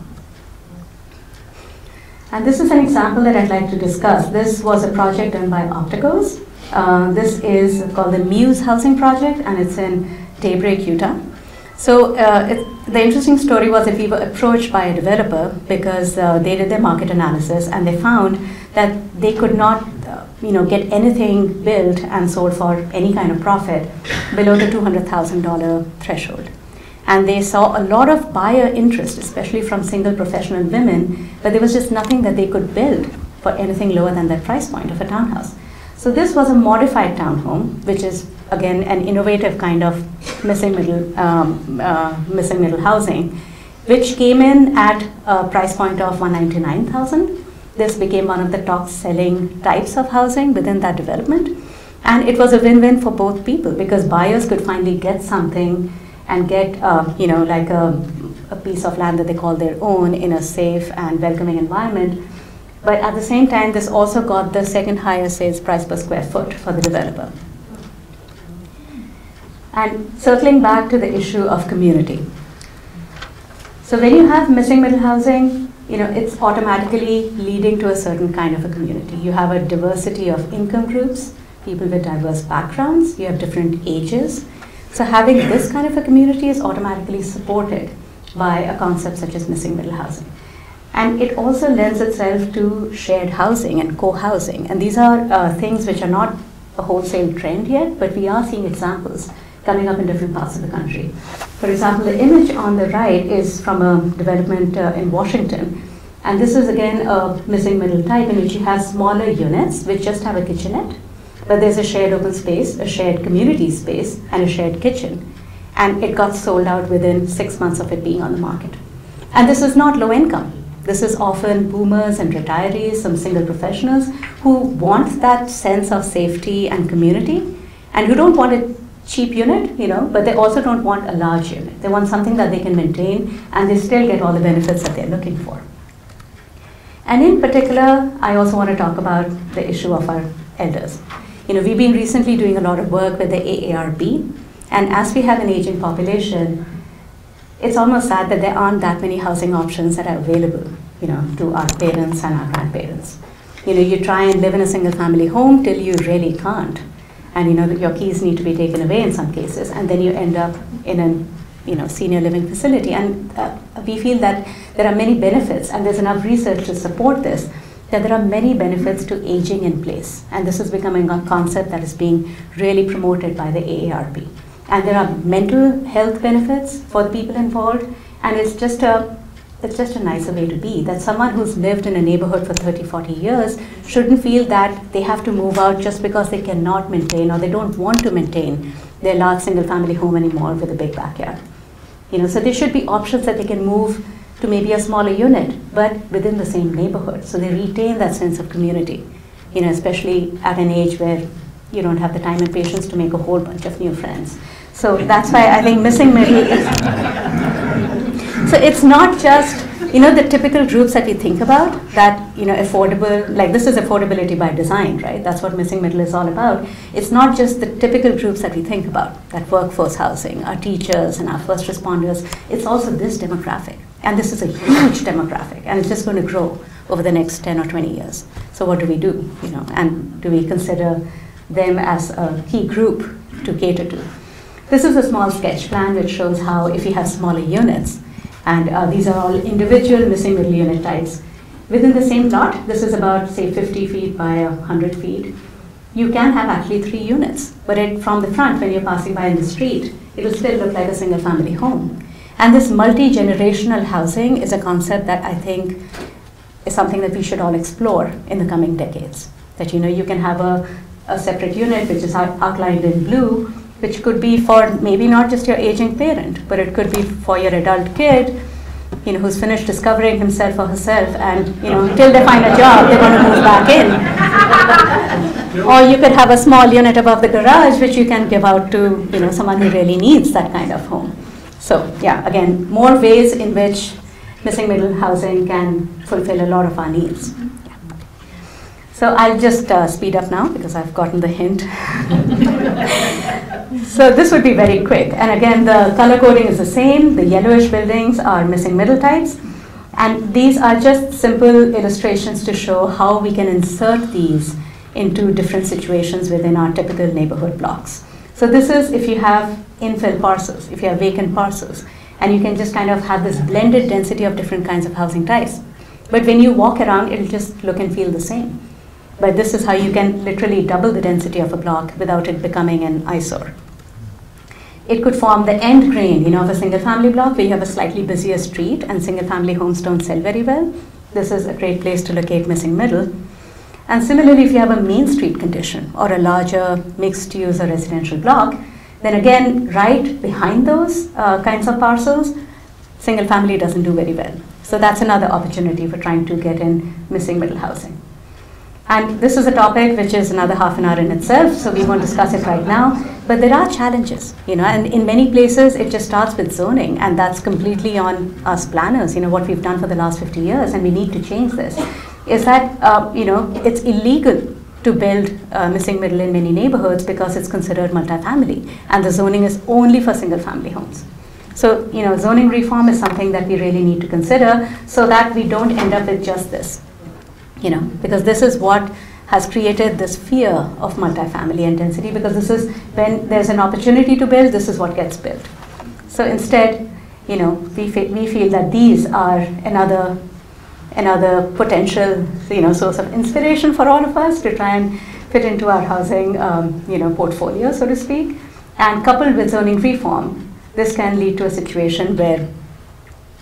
D: And this is an example that I'd like to discuss. This was a project done by Opticos. Uh, this is called the Muse Housing Project, and it's in Daybreak, Utah. So uh, it, the interesting story was that we were approached by a developer because uh, they did their market analysis and they found that they could not, uh, you know, get anything built and sold for any kind of profit below the $200,000 threshold. And they saw a lot of buyer interest, especially from single professional women, but there was just nothing that they could build for anything lower than that price point of a townhouse. So this was a modified townhome, which is again an innovative kind of missing middle um, uh, missing middle housing, which came in at a price point of 199,000. This became one of the top selling types of housing within that development, and it was a win-win for both people because buyers could finally get something and get, uh, you know, like a, a piece of land that they call their own in a safe and welcoming environment. But at the same time, this also got the second highest sales price per square foot for the developer. And circling back to the issue of community. So when you have missing middle housing, you know, it's automatically leading to a certain kind of a community. You have a diversity of income groups, people with diverse backgrounds, you have different ages, so having this kind of a community is automatically supported by a concept such as missing middle housing. And it also lends itself to shared housing and co-housing. And these are uh, things which are not a wholesale trend yet, but we are seeing examples coming up in different parts of the country. For example, the image on the right is from a development uh, in Washington. And this is again a missing middle type in which you have smaller units which just have a kitchenette but there's a shared open space, a shared community space, and a shared kitchen. And it got sold out within six months of it being on the market. And this is not low income. This is often boomers and retirees, some single professionals who want that sense of safety and community and who don't want a cheap unit, you know, but they also don't want a large unit. They want something that they can maintain and they still get all the benefits that they're looking for. And in particular, I also want to talk about the issue of our elders. You know, we've been recently doing a lot of work with the AARP, and as we have an aging population, it's almost sad that there aren't that many housing options that are available, you know, to our parents and our grandparents. You know, you try and live in a single family home till you really can't. And you know, your keys need to be taken away in some cases, and then you end up in a you know, senior living facility. And uh, we feel that there are many benefits, and there's enough research to support this, that there are many benefits to aging in place. And this is becoming a concept that is being really promoted by the AARP. And there are mental health benefits for the people involved, and it's just a it's just a nicer way to be. That someone who's lived in a neighborhood for 30, 40 years shouldn't feel that they have to move out just because they cannot maintain or they don't want to maintain their large single family home anymore with a big backyard. You know, so there should be options that they can move to maybe a smaller unit, but within the same neighborhood. So they retain that sense of community, you know, especially at an age where you don't have the time and patience to make a whole bunch of new friends. So that's why I think missing middle is. so it's not just you know the typical groups that we think about that you know affordable like this is affordability by design right that's what missing middle is all about it's not just the typical groups that we think about that workforce housing our teachers and our first responders it's also this demographic and this is a huge demographic, and it's just going to grow over the next 10 or 20 years. So what do we do? You know, and do we consider them as a key group to cater to? This is a small sketch plan which shows how if you have smaller units, and uh, these are all individual missing middle unit types, within the same lot, this is about say 50 feet by 100 feet, you can have actually three units. But it, from the front, when you're passing by in the street, it will still look like a single family home. And this multi-generational housing is a concept that I think is something that we should all explore in the coming decades. That you know you can have a, a separate unit which is outlined in blue, which could be for maybe not just your aging parent, but it could be for your adult kid, you know, who's finished discovering himself or herself, and you know, until they find a job, they want to move back in. or you could have a small unit above the garage, which you can give out to you know someone who really needs that kind of home. So yeah, again, more ways in which missing middle housing can fulfill a lot of our needs. So I'll just uh, speed up now because I've gotten the hint. so this would be very quick. And again, the color coding is the same. The yellowish buildings are missing middle types. And these are just simple illustrations to show how we can insert these into different situations within our typical neighborhood blocks. So this is if you have infill parcels, if you have vacant parcels, and you can just kind of have this blended density of different kinds of housing types. But when you walk around, it'll just look and feel the same. But this is how you can literally double the density of a block without it becoming an eyesore. It could form the end grain, you know, of a single family block where you have a slightly busier street and single family homes don't sell very well. This is a great place to locate missing middle. And similarly, if you have a main street condition or a larger mixed use or residential block, then again, right behind those uh, kinds of parcels, single family doesn't do very well. So that's another opportunity for trying to get in missing middle housing. And this is a topic which is another half an hour in itself, so we won't discuss it right now. But there are challenges, you know, and in many places it just starts with zoning, and that's completely on us planners, you know, what we've done for the last 50 years, and we need to change this. Is that, uh, you know, it's illegal to build uh, missing middle in many neighborhoods because it's considered multifamily, and the zoning is only for single family homes. So, you know, zoning reform is something that we really need to consider so that we don't end up with just this you know, because this is what has created this fear of multifamily intensity because this is when there's an opportunity to build, this is what gets built. So instead, you know, we, fe- we feel that these are another another potential, you know, source of inspiration for all of us to try and fit into our housing, um, you know, portfolio, so to speak. And coupled with zoning reform, this can lead to a situation where,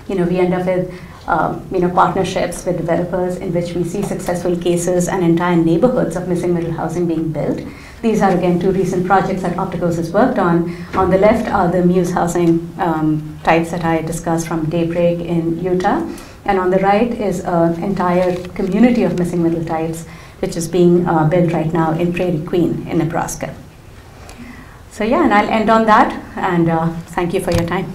D: you know, we end up with um, you know, partnerships with developers in which we see successful cases and entire neighborhoods of missing middle housing being built. These are again two recent projects that Opticos has worked on. On the left are the Muse housing um, types that I discussed from Daybreak in Utah. And on the right is an entire community of missing middle types, which is being uh, built right now in Prairie Queen in Nebraska. So yeah, and I'll end on that, and uh, thank you for your time.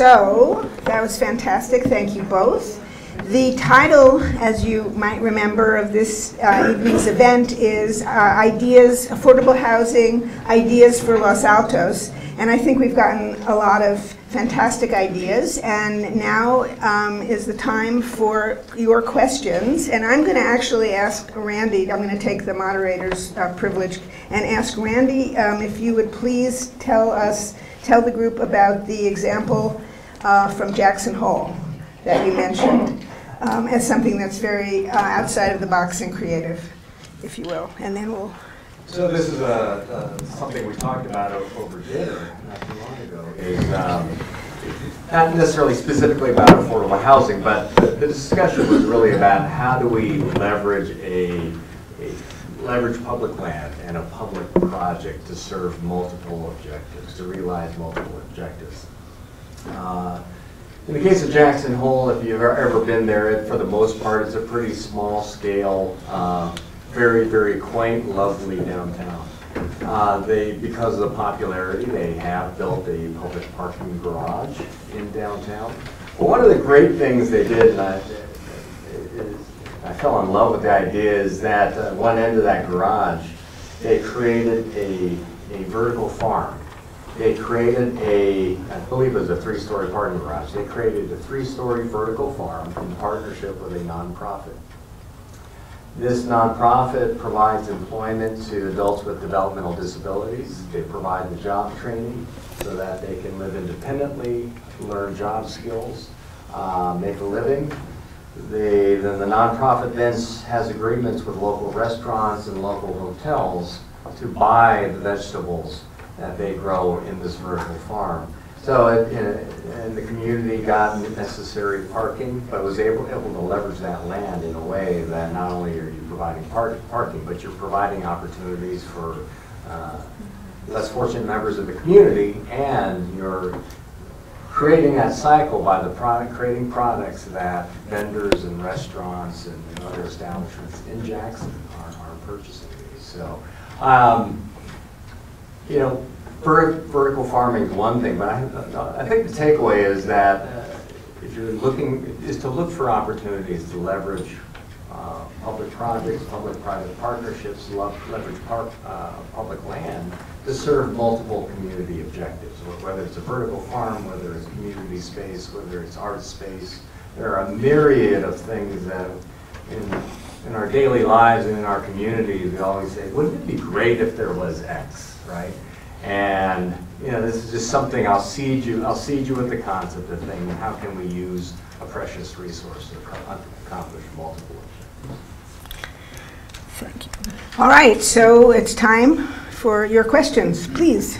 A: So, that was fantastic. Thank you both. The title, as you might remember, of this uh, evening's event is uh, Ideas, Affordable Housing, Ideas for Los Altos. And I think we've gotten a lot of fantastic ideas. And now um, is the time for your questions. And I'm going to actually ask Randy, I'm going to take the moderator's uh, privilege and ask Randy um, if you would please tell us, tell the group about the example uh, from Jackson Hole that you mentioned um, as something that's very uh, outside of the box and creative, if you will. And then we'll.
C: So this is a, uh, something we talked about over dinner not too long ago. Is um, not necessarily specifically about affordable housing, but the, the discussion was really about how do we leverage a, a leverage public land and a public project to serve multiple objectives, to realize multiple objectives. Uh, in the case of Jackson Hole, if you've ever been there, it, for the most part, it's a pretty small scale, uh, very, very quaint, lovely downtown. Uh, they, because of the popularity, they have built a public parking garage in downtown. But one of the great things they did, and I, I fell in love with the idea, is that uh, one end of that garage, they created a, a vertical farm they created a, I believe it was a three-story parking garage. They created a three-story vertical farm in partnership with a nonprofit. This nonprofit provides employment to adults with developmental disabilities. They provide the job training so that they can live independently, learn job skills, uh, make a living. They, then the nonprofit then has agreements with local restaurants and local hotels to buy the vegetables that they grow in this vertical farm. So, it- and the community got necessary parking, but was able, able to leverage that land in a way that not only are you providing park, parking, but you're providing opportunities for uh, less fortunate members of the community, and you're creating that cycle by the product, creating products that vendors and restaurants and other establishments in Jackson are, are purchasing these. So, um, you know, vertical farming is one thing, but I, I think the takeaway is that uh, if you're looking, is to look for opportunities to leverage uh, public projects, public-private partnerships, leverage uh, public land to serve multiple community objectives, whether it's a vertical farm, whether it's community space, whether it's art space. There are a myriad of things that in, in our daily lives and in our communities, we always say, wouldn't it be great if there was X, right? And, you know, this is just something I'll seed you, I'll seed you with the concept of thinking, how can we use a precious resource to accomplish multiple objectives? Thank you.
A: All right, so it's time for your questions, please.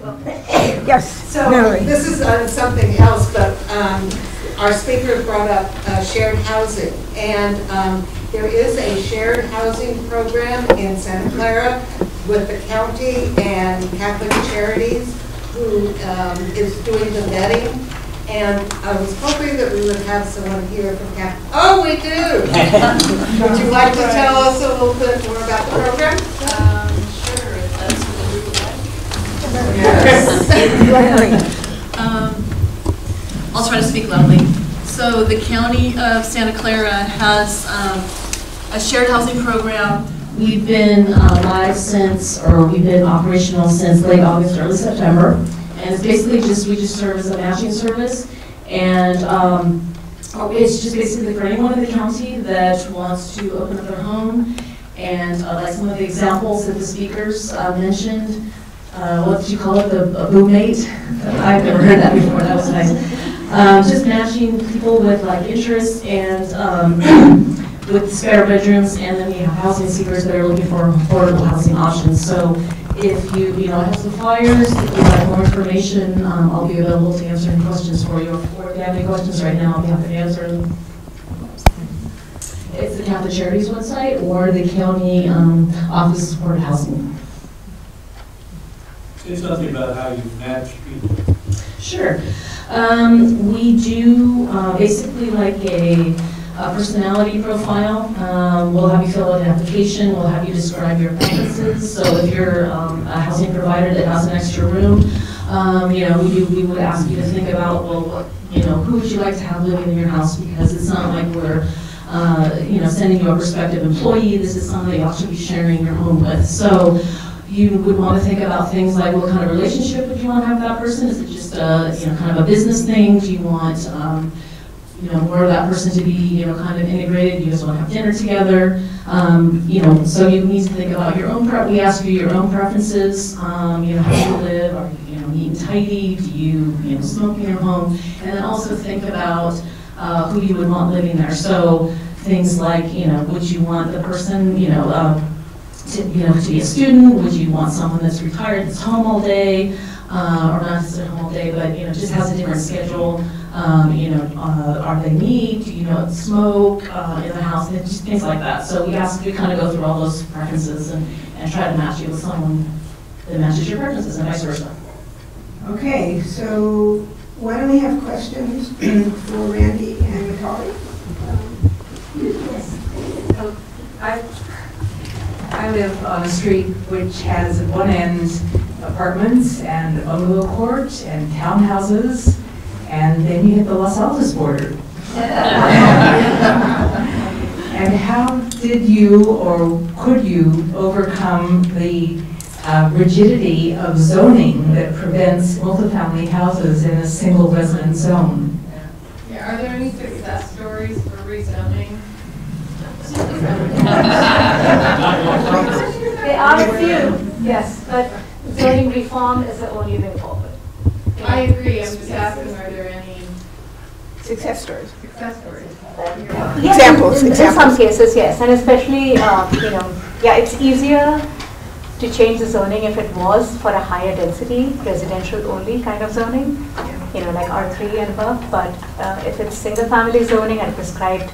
A: Yes,
E: So
A: Natalie.
E: this is uh, something else, but um, our speaker brought up uh, shared housing. And um, there is a shared housing program in Santa Clara with the county and Catholic Charities who um, is doing the vetting. And I was hoping that we would have someone here from Catholic. Oh, we do! Would you like to tell us a little bit more about the program?
F: Um, sure, if that's what you would like.
E: Yes.
F: Um, I'll try to speak loudly. So the county of Santa Clara has um, a shared housing program.
G: We've been uh, live since, or we've been operational since late August, early September. And it's basically just, we just serve as a matching service. And um, it's just basically for anyone in the county that wants to open up their home. And uh, like some of the examples that the speakers uh, mentioned, uh, what did you call it, the a? I've never heard that before, that was nice. Um, Just matching people with like interests and um, with spare bedrooms, and then we have housing seekers that are looking for affordable housing options. So if you, you know, I have some flyers, if you'd like more information, um, I'll be available to answer any questions for you. Or if you have any questions right now, I'll be happy to answer them. It's the Catholic Charities website or the County um, Office of Supported Housing.
H: Say something about how you match people.
G: Sure. Um, we do uh, basically like a, a personality profile. Um, we'll have you fill out an application. We'll have you describe your preferences. So if you're um, a housing provider that has an extra room, um, you know, we, we would ask you to think about, well, what, you know, who would you like to have living in your house? Because it's not like we're, uh, you know, sending you a prospective employee. This is somebody else you'll be sharing your home with. So you would want to think about things like what kind of relationship would you want to have with that person? Is it just a, you know, kind of a business thing? Do you want, um, you know, more of that person to be, you know, kind of integrated? You just want to have dinner together? Um, you know, so you need to think about your own, pre- we ask you your own preferences, um, you know, how you live? Are you, you know, neat and tidy? Do you, you know, smoke in your home? And then also think about uh, who you would want living there. So things like, you know, would you want the person, you know, um, to, you know, to be a student? Would you want someone that's retired, that's home all day, uh, or not necessarily home all day, but, you know, just has a different schedule? Um, you know, uh, are they neat? Do you know, smoke, uh, in the house, and just things like that. So we ask, we kind of go through all those preferences and, and try to match you with someone that matches your preferences and vice versa.
A: Okay, so why don't we have questions for Randy and Mitali?
I: I, I live on a street which has at one end apartments and a bungalow court and townhouses, and then you hit the Los Altos border. And how did you, or could you, overcome the uh, rigidity of zoning that prevents multifamily houses in a single residence zone?
F: Yeah, Are there any success stories for rezoning?
J: There are a few, yes, but zoning reform is the only way forward.
F: I agree, I'm just asking, are there any
A: Success stories.
F: success stories?
A: Examples,
J: In- In some cases, yes, and especially, uh, you know, yeah, it's easier
D: to change the zoning if it was for a higher density, residential only kind of zoning, you know, like R3 and above, but uh, if it's single-family zoning and prescribed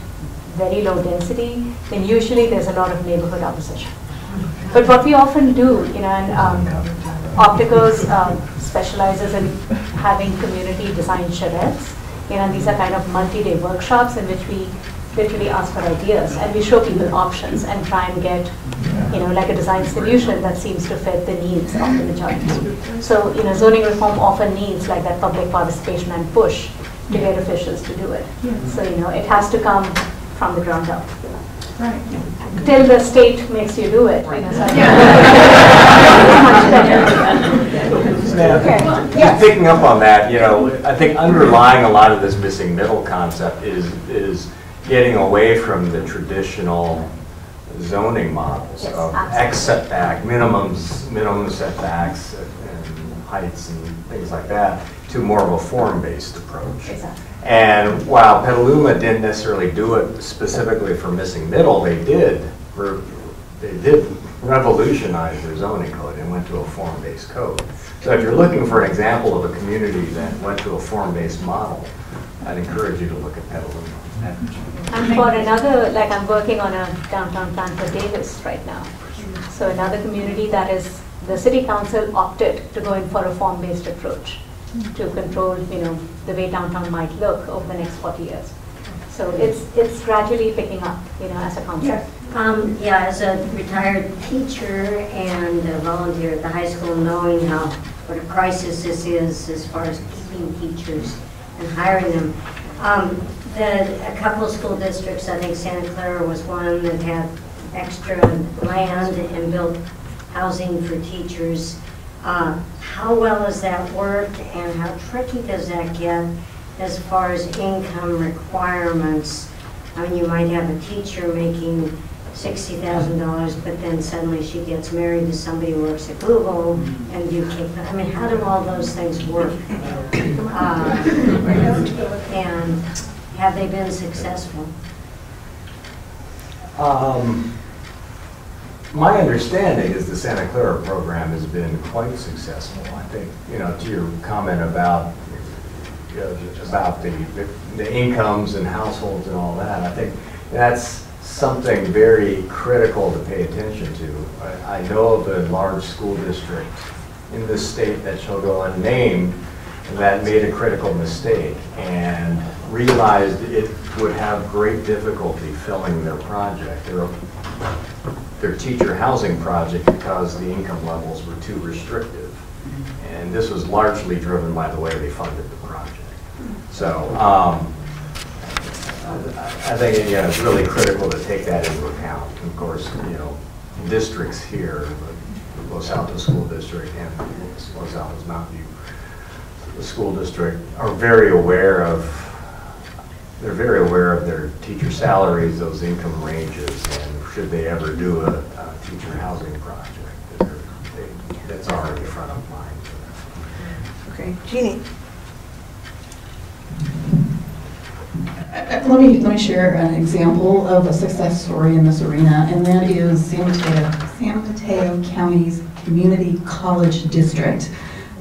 D: very low density, then usually there's a lot of neighborhood opposition. But what we often do, you know, and um, Opticos um, specializes in having community design charrettes. You know, these are kind of multi-day workshops in which we literally ask for ideas and we show people options and try and get, you know, like a design solution that seems to fit the needs of the majority. So, you know, zoning reform often needs like that public participation and push to get officials to do it. So, you know, it has to come from the ground up.
A: Right.
D: Till the state makes you do it. you know, so- Much. Okay.
C: Just picking up on that, you know, I think underlying a lot of this missing middle concept is, is getting away from the traditional zoning models
D: Yes,
C: of
D: absolutely.
C: X setback, minimums, minimum setbacks and heights and things like that, to more of a form-based approach.
D: Exactly.
C: And while Petaluma didn't necessarily do it specifically for missing middle, they did, they did revolutionize their zoning code and went to a form-based code. So if you're looking for an example of a community that went to a form-based model, I'd encourage you to look at Petaluma.
D: And for another, like I'm working on a downtown plan for Davis right now. So another community that is, the city council opted to go in for a form-based approach to control, you know, the way downtown might look over the next 40 years. So it's, it's gradually picking up, you know, as a concept.
K: Um, yeah, as a retired teacher and a volunteer at the high school, knowing how, what a crisis this is as far as keeping teachers and hiring them. Um, the, a couple of school districts, I think Santa Clara was one that had extra land and built housing for teachers. Uh, how well has that worked and how tricky does that get as far as income requirements? I mean, you might have a teacher making sixty thousand dollars, but then suddenly she gets married to somebody who works at Google and you kick, I mean, how do all those things work? Uh, And have they been successful?
C: Um, My understanding is the Santa Clara program has been quite successful. I think, you know, to your comment about, you know, about the, the incomes and households and all that, I think that's something very critical to pay attention to. I I know of a large school district in this state that shall go unnamed that made a critical mistake and realized it would have great difficulty filling their project, their, their teacher housing project, because the income levels were too restrictive. And this was largely driven by the way they funded the project. So, um, I think, know, it's really critical to take that into account. Of course, you know, districts here, the Los Altos School District and Los Altos Mountain View the school district are very aware of, they're very aware of their teacher salaries, those income ranges, and should they ever do a, a teacher housing project, they're- that's already front of mind.
A: Okay, Jeannie?
L: Uh, Let me, let me share an example of a success story in this arena, and that is San Mateo, San Mateo County's Community College District.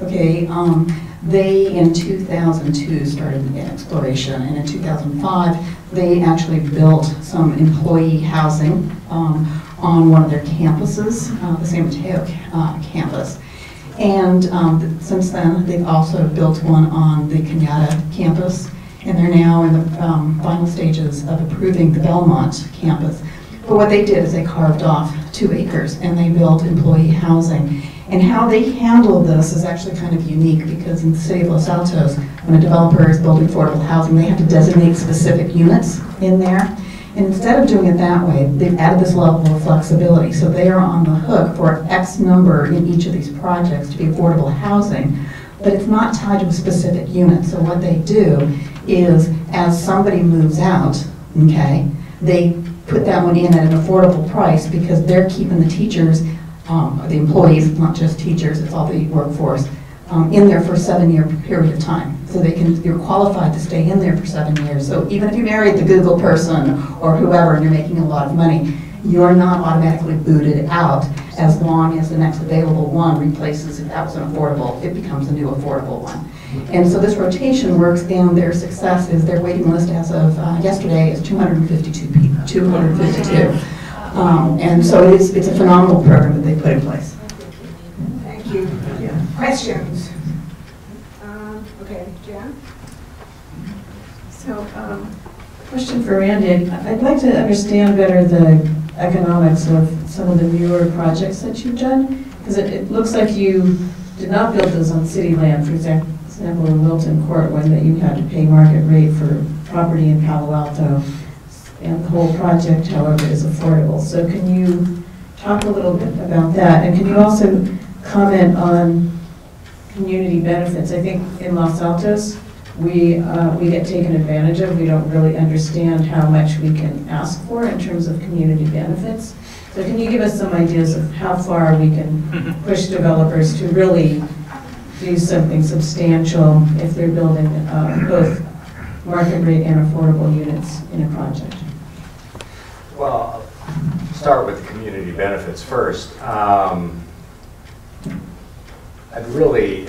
L: Okay, um, they in 2002 started exploration, and in 2005, they actually built some employee housing um, on one of their campuses, uh, the San Mateo uh, campus. And um, since then, they've also built one on the Cañada campus, and they're now in the um, final stages of approving the Belmont campus. But what they did is they carved off two acres and they built employee housing. And how they handle this is actually kind of unique because in the city of Los Altos, when a developer is building affordable housing, they have to designate specific units in there. And instead of doing it that way, they've added this level of flexibility. So they are on the hook for X number in each of these projects to be affordable housing, but it's not tied to a specific unit. So what they do is, as somebody moves out, okay, they put that one in at an affordable price because they're keeping the teachers, um, the employees, not just teachers, it's all the workforce, um, in there for a seven-year period of time. So they can, you're qualified to stay in there for seven years. So even if you married the Google person or whoever and you're making a lot of money, you're not automatically booted out as long as the next available one replaces, if that was an affordable, it becomes a new affordable one. And so this rotation works, and their success is, their waiting list as of uh, yesterday is 252 people, 252. Um, And so it is, it's a phenomenal program that they put in place.
A: Thank you. Questions? Um, Okay, Jan?
M: So, um, question for Randy. I'd like to understand better the economics of some of the newer projects that you've done. Because it, it looks like you did not build those on city land, for example, example, in Wilton Court, one that you had to pay market rate for property in Palo Alto. And the whole project, however, is affordable. So can you talk a little bit about that? And can you also comment on community benefits? I think in Los Altos, we, uh, we get taken advantage of. We don't really understand how much we can ask for in terms of community benefits. So can you give us some ideas of how far we can push developers to really do something substantial if they're building uh, both market rate and affordable units in a project?
C: Well, I'll start with the community benefits first. Um, I'd really,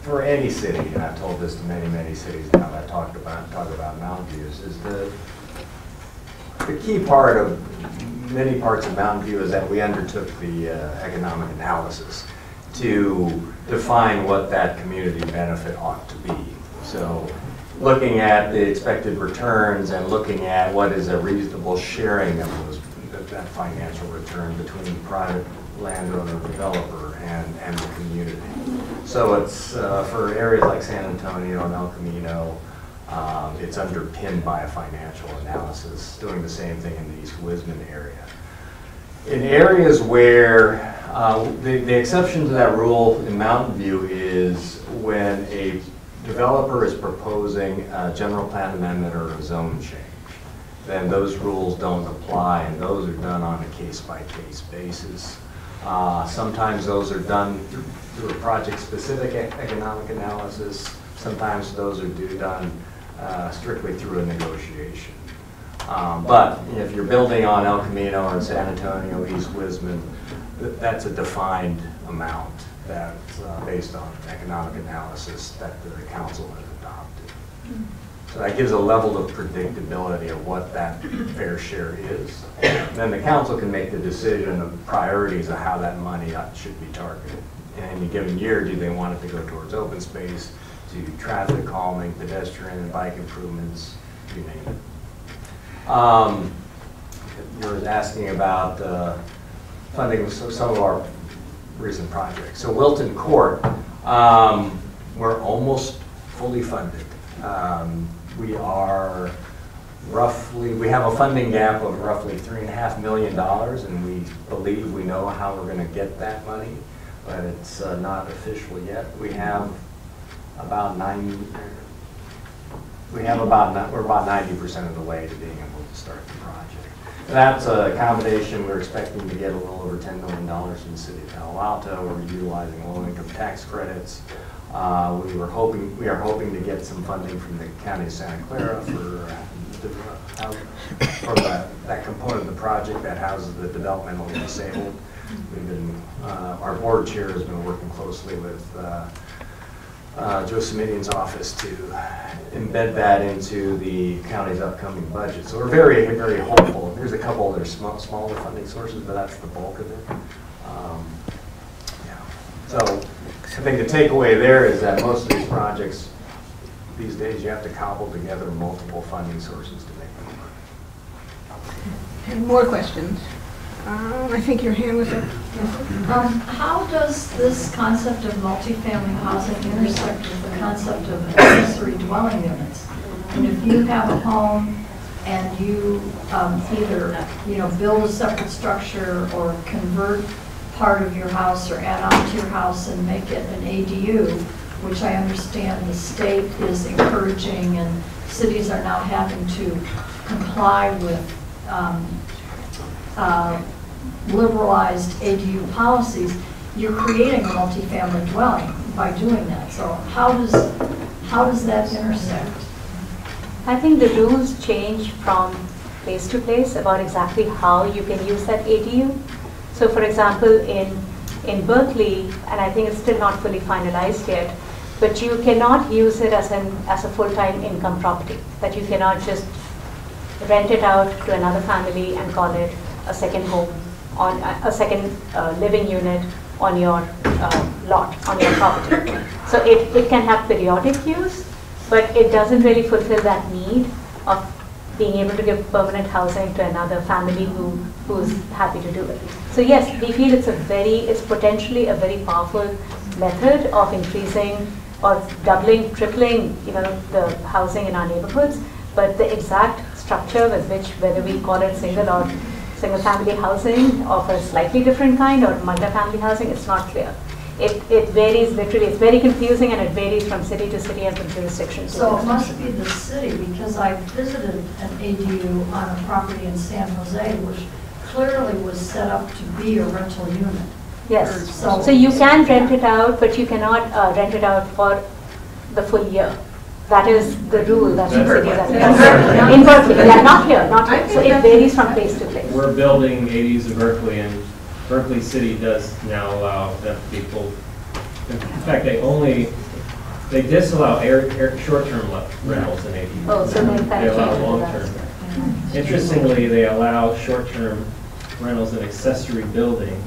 C: for any city, and I've told this to many, many cities now that I've talked about, talk about Mountain Views, is the, the key part of many parts of Mountain View is that we undertook the uh, economic analysis to define what that community benefit ought to be. So looking at the expected returns and looking at what is a reasonable sharing of those, of that financial return between the private landowner, developer, and, and the community. So it's, uh, for areas like San Antonio and El Camino, um, it's underpinned by a financial analysis, doing the same thing in the East Whisman area. In areas where, uh, the, the exception to that rule in Mountain View is when a developer is proposing a general plan amendment or a zone change, then those rules don't apply, and those are done on a case-by-case basis. Uh, Sometimes those are done through through a project-specific economic analysis. Sometimes those are do- done uh, strictly through a negotiation. Um, But if you're building on El Camino or San Antonio, East Whisman, th- that's a defined amount that's uh, based on economic analysis that the council has adopted. So that gives a level of predictability of what that fair share is. Then the council can make the decision of priorities of how that money should be targeted. In any given year, do they want it to go towards open space, to traffic calming, pedestrian and bike improvements, you name it. Um, You were asking about uh, funding some of our recent project. So Wilton Court, um, we're almost fully funded. Um, We are roughly, we have a funding gap of roughly three and a half million dollars, and we believe we know how we're gonna get that money, but it's uh, not official yet. We have about nine, we have about, we're about ninety percent of the way to being able to start the project. That's a combination, we're expecting to get a little over ten million dollars from the city of Palo Alto. We're utilizing low-income tax credits. Uh, We were hoping, we are hoping to get some funding from the county of Santa Clara for, uh, uh, for that, that component of the project that houses the developmentally disabled. We've been, uh, our board chair has been working closely with uh, Joe Simitian's office to embed that into the county's upcoming budget. So we're very, very hopeful. There's a couple other small, smaller funding sources, but that's the bulk of it. Um, yeah. So I think the takeaway there is that most of these projects, these days, you have to cobble together multiple funding sources to make them work.
A: More questions? Um, I think your hand was up.
N: Um, How does this concept of multifamily housing intersect with the concept of accessory dwelling units? And if you have a home and you um, either, you know, build a separate structure or convert part of your house or add on to your house and make it an ADU, which I understand the state is encouraging and cities are now having to comply with um, uh, liberalized ADU policies, you're creating a multifamily dwelling by doing that. So how does, how does that intersect?
D: I think the rules change from place to place about exactly how you can use that ADU. So for example, in, in Berkeley, and I think it's still not fully finalized yet, but you cannot use it as an, as a full-time income property, that you cannot just rent it out to another family and call it a second home on, a second uh, living unit on your uh, lot, on your property. So it, it can have periodic use, but it doesn't really fulfill that need of being able to give permanent housing to another family who, who's happy to do it. So yes, we feel it's a very, it's potentially a very powerful method of increasing or doubling, tripling, you know, the housing in our neighborhoods. But the exact structure with which, whether we call it single or single-family housing of a slightly different kind or multi-family housing, it's not clear. It, it varies literally, it's very confusing and it varies from city to city and from jurisdiction to
N: So it
D: jurisdiction.
N: must be the city, because I visited an ADU on a property in San Jose, which clearly was set up to be a rental unit.
D: Yes,
N: So-
D: so you can rent it out, but you cannot uh, rent it out for the full year. That is the rule that in cities are. In Berkeley, yeah, not here, not here. So it varies from place to place.
O: We're building ADUs in Berkeley, and Berkeley City does now allow them people, in fact, they only, they disallow air, air, short-term rentals in ADUs.
D: Oh, so they
O: They allow long-term. Interestingly, they allow short-term rentals in accessory buildings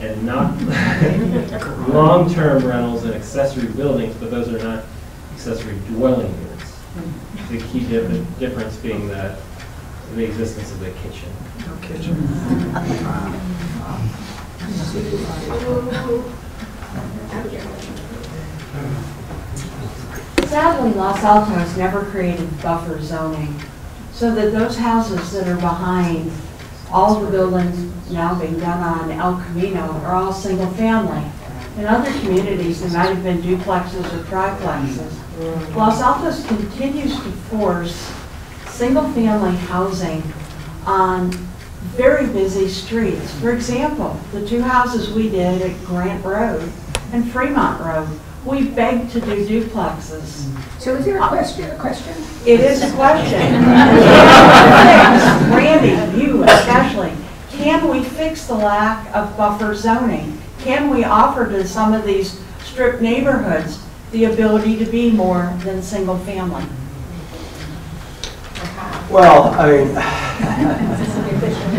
O: and not long-term rentals in accessory buildings, but those are not accessory dwelling units. Mm-hmm. The key dif- difference being that the existence of the kitchen.
P: Sadly, Los Altos never created buffer zoning, so that those houses that are behind all the buildings now being done on El Camino are all single-family. In other communities, they might have been duplexes or triplexes. Los Altos continues to force single-family housing on very busy streets. For example, the two houses we did at Grant Road and Fremont Road, we begged to do duplexes.
A: So is there a question, a question?
P: It is a question. Randy, you especially, can we fix the lack of buffer zoning? Can we offer to some of these strip neighborhoods the ability to be more than single family?
C: Well, I mean,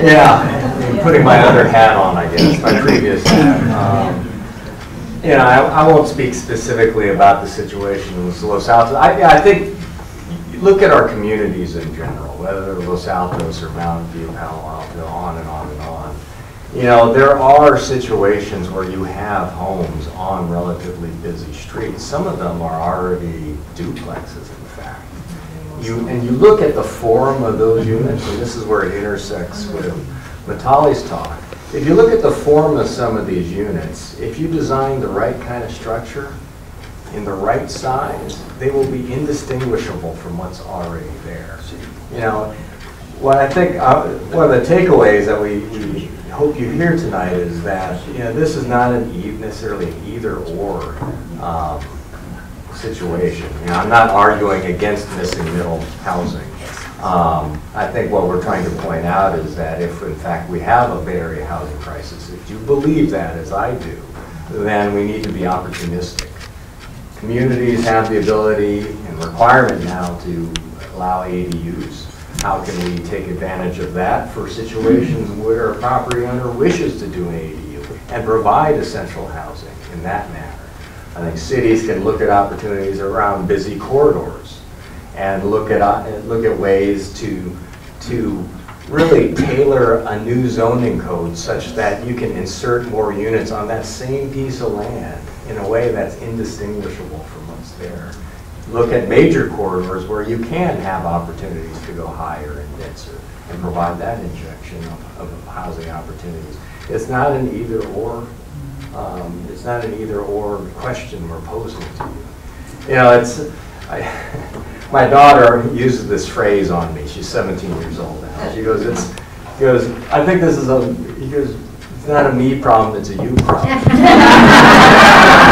C: yeah, I mean, putting my other hat on, I guess, my previous hat. Um, You know, I, I won't speak specifically about the situation in Los Altos. I, I think, look at our communities in general, whether Los Altos or Mountain View, Palo Alto, on and on and on. You know, there are situations where you have homes on relatively busy streets. Some of them are already duplexes, in fact. You, and you look at the form of those units, and this is where it intersects with Mitali's talk. If you look at the form of some of these units, if you design the right kind of structure in the right size, they will be indistinguishable from what's already there. You know, what I think, uh, one of the takeaways that we, we hope you hear tonight is that, you know, this is not an e- necessarily an either-or um, situation. You know, I'm not arguing against missing middle housing. Um, I think what we're trying to point out is that if in fact we have a Bay Area housing crisis, if you believe that as I do, then we need to be opportunistic. Communities have the ability and requirement now to allow ADUs. How can we take advantage of that for situations where a property owner wishes to do an ADU and provide essential housing in that manner? I think cities can look at opportunities around busy corridors and look at, uh, look at ways to, to really tailor a new zoning code such that you can insert more units on that same piece of land in a way that's indistinguishable from what's there. Look at major corridors where you can have opportunities to go higher and denser and provide that injection of, of housing opportunities. It's not an either-or, um, it's not an either-or question we're posing to you. You know, it's, I, my daughter uses this phrase on me. She's 17 years old now. She goes, "It's," she goes, "I think this is a," he goes, "It's not a me problem. It's a you problem."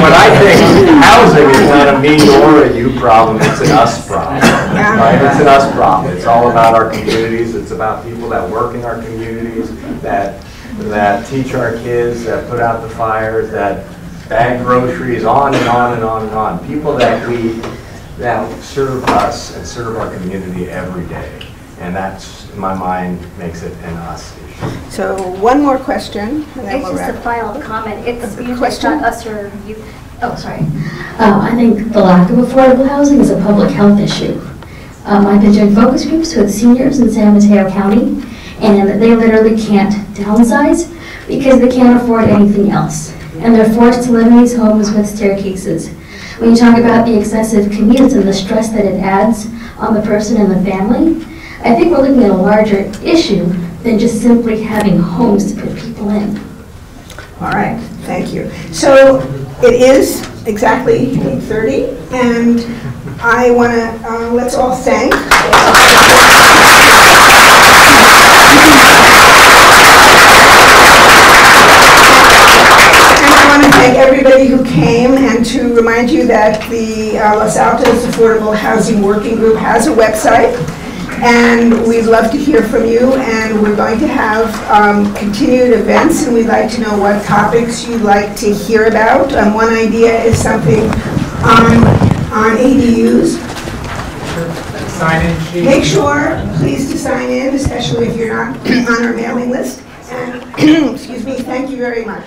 C: but I think housing is not a me or a you problem. It's an us problem. Right, it's an us problem. It's all about our communities. It's about people that work in our communities, that, that teach our kids, that put out the fires, that bag groceries, on and on and on and on. People that we, that serve us and serve our community every day. And that's, in my mind, makes it an us.
A: So one more question, and then
Q: It's
A: we'll
Q: just a
A: wrap.
Q: final comment. It's usually
A: question?
Q: not us or you. Oh, sorry.
R: Um, I think the lack of affordable housing is a public health issue. Um, I've been doing focus groups with seniors in San Mateo County, and they literally can't downsize because they can't afford anything else. And they're forced to live in these homes with staircases. When you talk about the excessive commutes and the stress that it adds on the person and the family, I think we're looking at a larger issue than just simply having homes to put people in.
A: All right, thank you. So it is exactly 8:30, and I want to, let's all thank. Thank everybody who came, and to remind you that the uh, Los Altos Affordable Housing Working Group has a website, and we'd love to hear from you, and we're going to have um, continued events, and we'd like to know what topics you'd like to hear about. Um, One idea is something on, on ADUs.
S: Sign-in.
A: Make sure, please, to sign in, especially if you're not on our mailing list. And, excuse me, thank you very much.